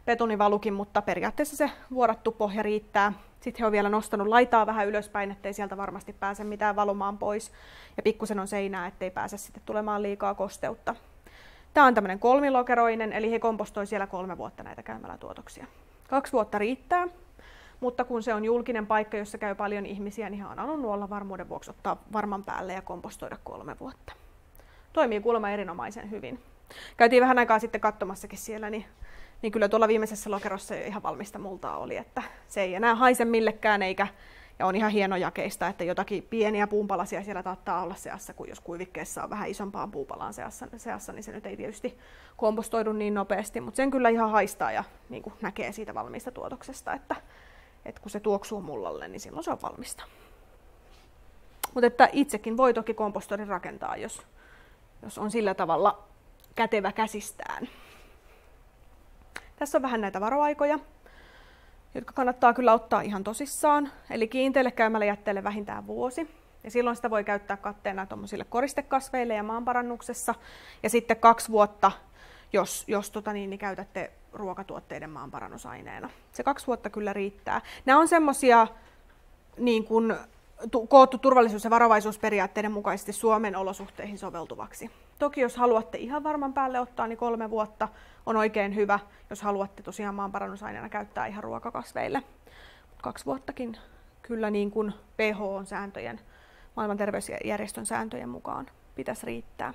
betonivalukin, mutta periaatteessa se vuorattu pohja riittää. Sitten he on vielä nostanut laitaa vähän ylöspäin, ettei sieltä varmasti pääse mitään valumaan pois. Ja pikkusen on seinää, ettei pääse sitten tulemaan liikaa kosteutta. Tämä on tämmöinen kolmilokeroinen, eli he kompostoi siellä kolme vuotta näitä käymälätuotoksia. Kaksi vuotta riittää, mutta kun se on julkinen paikka, jossa käy paljon ihmisiä, niin hän on annettu olla varmuuden vuoksi ottaa varman päälle ja kompostoida kolme vuotta. Toimii kuulemma erinomaisen hyvin. Käytiin vähän aikaa sitten katsomassakin siellä, niin, niin kyllä tuolla viimeisessä lokerossa ihan valmista multaa oli, että se ei enää haise millekään eikä ja on ihan hieno jakeista, että jotakin pieniä puunpalasia siellä taattaa olla seassa, kun jos kuivikkeessa on vähän isompaan puupalaan seassa, seassa niin se nyt ei tietysti kompostoidu niin nopeasti, mutta sen kyllä ihan haistaa ja niin kuin näkee siitä valmiista tuotoksesta, että, että kun se tuoksuu mullalle, niin silloin se on valmista. Mutta että itsekin voi toki kompostorin rakentaa, jos, jos on sillä tavalla kätevä käsistään. Tässä on vähän näitä varoaikoja jotka kannattaa kyllä ottaa ihan tosissaan. Eli kiinteille käymällä jätteelle vähintään vuosi. Ja silloin sitä voi käyttää katteena tuommoisille koristekasveille ja maanparannuksessa. Ja sitten kaksi vuotta, jos, jos tota niin, niin käytätte ruokatuotteiden maanparannusaineena. Se kaksi vuotta kyllä riittää. Nämä on semmoisia niin kuin, koottu turvallisuus- ja varovaisuusperiaatteiden mukaisesti Suomen olosuhteihin soveltuvaksi. Toki jos haluatte ihan varman päälle ottaa, niin kolme vuotta on oikein hyvä, jos haluatte tosiaan maanparannusaineena käyttää ihan ruokakasveille. Kaksi vuottakin kyllä niin kuin WHO-sääntöjen, maailman terveysjärjestön sääntöjen mukaan pitäisi riittää.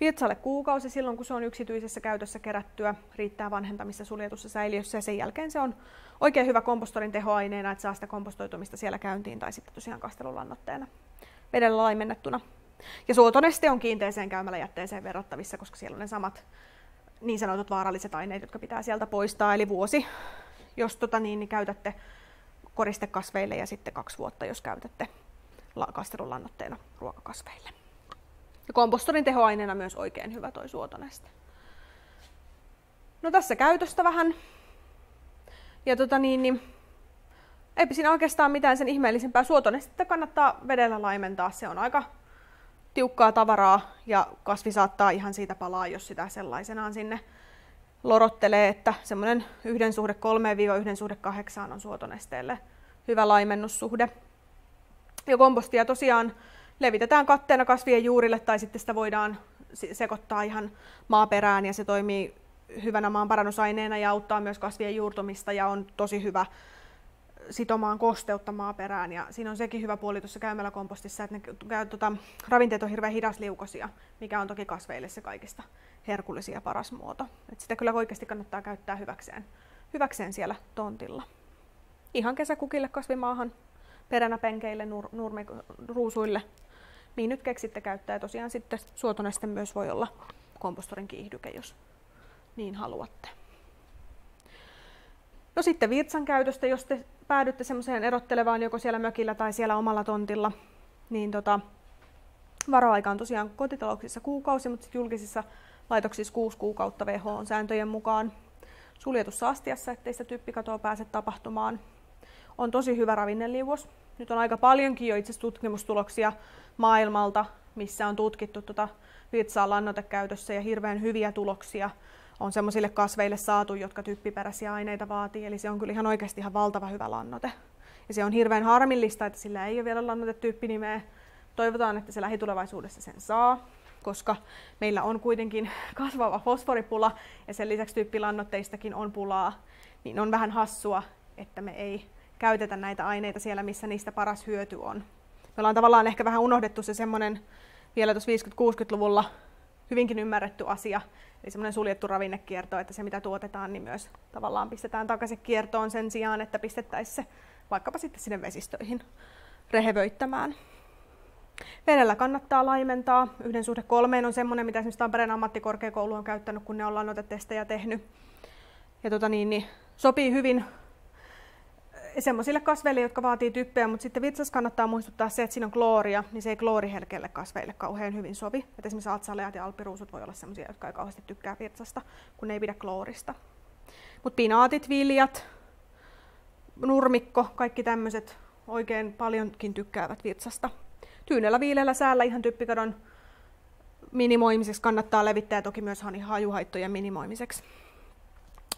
Virtsalle kuukausi silloin, kun se on yksityisessä käytössä kerättyä, riittää vanhentamissa suljetussa säiliössä ja sen jälkeen se on oikein hyvä kompostorin tehoaineena, että saa sitä kompostoitumista siellä käyntiin tai sitten tosiaan kastelulannoitteena vedellä laimennettuna. Ja suotoneste on kiinteeseen käymällä jätteeseen verrattavissa, koska siellä on ne samat niin sanotut vaaralliset aineet, jotka pitää sieltä poistaa. Eli vuosi, jos tota niin, niin käytätte koristekasveille ja sitten kaksi vuotta, jos käytätte kastelulannoitteena ruokakasveille. Ja kompostorin tehoaineena myös oikein hyvä toi suotoneste. No tässä käytöstä vähän. Ja tota niin, niin eipä siinä oikeastaan mitään sen ihmeellisempää. Suotonestettä kannattaa vedellä laimentaa. Se on aika tiukkaa tavaraa ja kasvi saattaa ihan siitä palaa, jos sitä sellaisenaan sinne lorottelee, että semmoinen yhden suhde 3-yhden suhde 8 on suotonesteelle hyvä laimennussuhde. Ja kompostia tosiaan levitetään katteena kasvien juurille tai sitten sitä voidaan sekoittaa ihan maaperään ja se toimii hyvänä maanparannusaineena ja auttaa myös kasvien juurtumista ja on tosi hyvä sitomaan kosteutta maaperään. Ja siinä on sekin hyvä puoli tuossa käymällä kompostissa, että ne, tota, ravinteet on hirveän hidasliukosia, mikä on toki kasveille se kaikista herkullisia ja paras muoto. Et sitä kyllä oikeasti kannattaa käyttää hyväkseen, hyväkseen siellä tontilla. Ihan kesäkukille, kasvimaahan, peränäpenkeille, nur, nurmi, ruusuille, mihin nyt keksitte käyttää. Ja tosiaan sitten suotoneste myös voi olla kompostorin kiihdyke, jos niin haluatte. No sitten virtsan käytöstä, jos te päädytte semmoiseen erottelevaan joko siellä mökillä tai siellä omalla tontilla, niin tota, varoaika on tosiaan kotitalouksissa kuukausi, mutta sitten julkisissa laitoksissa kuusi kuukautta WHO-sääntöjen mukaan suljetussa astiassa, ettei sitä typpikatoa pääse tapahtumaan. On tosi hyvä ravinneliuos. Nyt on aika paljonkin jo itse tutkimustuloksia maailmalta missä on tutkittu tuota virtsaa lannoitekäytössä ja hirveän hyviä tuloksia on semmoisille kasveille saatu, jotka typpiperäisiä aineita vaatii. Eli se on kyllä ihan oikeasti ihan valtava hyvä lannoite. Ja se on hirveän harmillista, että sillä ei ole vielä lannotetyyppinimeä. Toivotaan, että se lähitulevaisuudessa sen saa, koska meillä on kuitenkin kasvava fosforipula ja sen lisäksi tyyppilannotteistakin on pulaa. Niin on vähän hassua, että me ei käytetä näitä aineita siellä, missä niistä paras hyöty on. Me ollaan tavallaan ehkä vähän unohdettu se semmoinen vielä tuossa 50-60-luvulla hyvinkin ymmärretty asia, eli semmoinen suljettu ravinnekierto, että se mitä tuotetaan, niin myös tavallaan pistetään takaisin kiertoon sen sijaan, että pistettäisiin se vaikkapa sitten sinne vesistöihin rehevöittämään. Vedellä kannattaa laimentaa. Yhden suhde kolmeen on semmoinen, mitä esimerkiksi Tampereen ammattikorkeakoulu on käyttänyt, kun ne on lannotetestejä tehnyt. Ja tota niin, niin sopii hyvin semmoisille kasveille, jotka vaatii typpeä, mutta sitten vitsas kannattaa muistuttaa se, että siinä on klooria, niin se ei klooriherkelle kasveille kauhean hyvin sovi. Et esimerkiksi atsaleat ja alpiruusut voi olla semmoisia, jotka ei kauheasti tykkää vitsasta, kun ne ei pidä kloorista. Mutta pinaatit, viljat, nurmikko, kaikki tämmöiset oikein paljonkin tykkäävät vitsasta. Tyynellä viileällä säällä ihan typpikadon minimoimiseksi kannattaa levittää ja toki myös hajuhaittojen minimoimiseksi.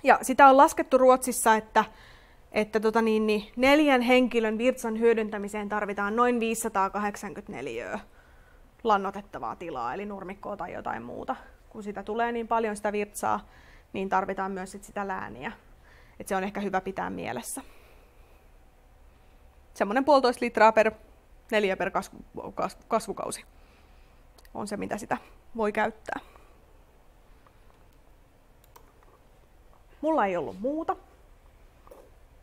Ja sitä on laskettu Ruotsissa, että että tota niin, niin neljän henkilön virtsan hyödyntämiseen tarvitaan noin 584 lannotettavaa tilaa, eli nurmikkoa tai jotain muuta. Kun sitä tulee niin paljon sitä virtsaa, niin tarvitaan myös sit sitä lääniä. Et se on ehkä hyvä pitää mielessä. Semmoinen puolitoista litraa per neljä per kasvu, kasvukausi on se, mitä sitä voi käyttää. Mulla ei ollut muuta.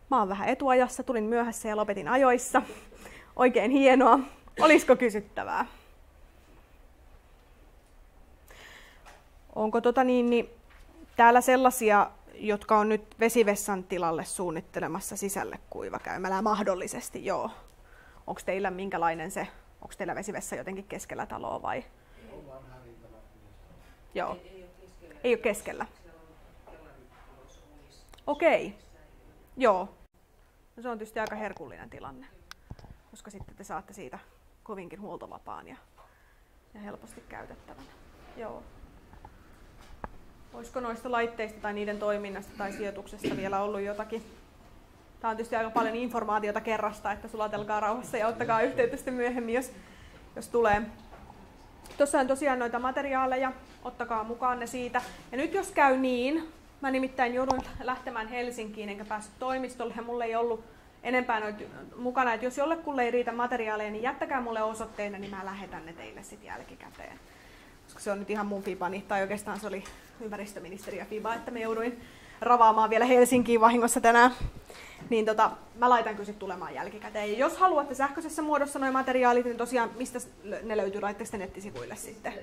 Mä oon vähän etuajassa, tulin myöhässä ja lopetin ajoissa. Oikein hienoa. Olisiko kysyttävää? Onko tota niin, niin, täällä sellaisia, jotka on nyt vesivessan tilalle suunnittelemassa sisälle kuivakäymälää mahdollisesti, joo. Onko teillä minkälainen se, onko teillä vesivessa jotenkin keskellä taloa vai? Joo. Ei ole keskellä. Okei. Okay. Joo, No se on tietysti aika herkullinen tilanne, koska sitten te saatte siitä kovinkin huoltovapaan ja, ja helposti käytettävän. Joo. Olisiko noista laitteista tai niiden toiminnasta tai sijoituksesta vielä ollut jotakin? Tämä on tietysti aika paljon informaatiota kerrasta, että sulatelkaa rauhassa ja ottakaa yhteyttä sitten myöhemmin, jos, jos tulee. Tuossa on tosiaan noita materiaaleja, ottakaa mukaan ne siitä. Ja nyt jos käy niin, Mä nimittäin joudun lähtemään Helsinkiin enkä päässyt toimistolle ja mulle ei ollut enempää noita mukana. Että jos jollekulle ei riitä materiaaleja, niin jättäkää mulle osoitteena, niin mä lähetän ne teille sitten jälkikäteen. Koska se on nyt ihan mun fibani, tai oikeastaan se oli ympäristöministeriö fiba, että me jouduin ravaamaan vielä Helsinkiin vahingossa tänään. Niin tota, mä laitan kyllä tulemaan jälkikäteen. Ja jos haluatte sähköisessä muodossa nuo materiaalit, niin tosiaan mistä ne löytyy, laitteko nettisivuille sitten?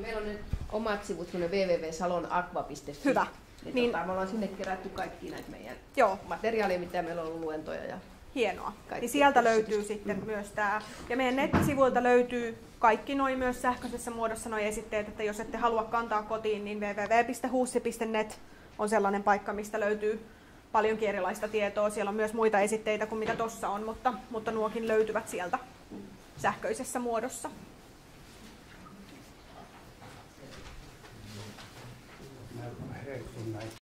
Meillä on nyt omat sivut, www.salonaqua.fi. Hyvä. Niin, niin, tota, me ollaan sinne kerätty kaikki näitä meidän Joo. materiaaleja, mitä meillä on ollut luentoja. Ja Hienoa. Niin sieltä löytyy sitten mm. myös tämä. Ja meidän nettisivuilta löytyy kaikki noin myös sähköisessä muodossa noin esitteet, että jos ette halua kantaa kotiin, niin www.huussi.net on sellainen paikka, mistä löytyy paljonkin erilaista tietoa. Siellä on myös muita esitteitä kuin mitä tuossa on, mutta, mutta nuokin löytyvät sieltä sähköisessä muodossa.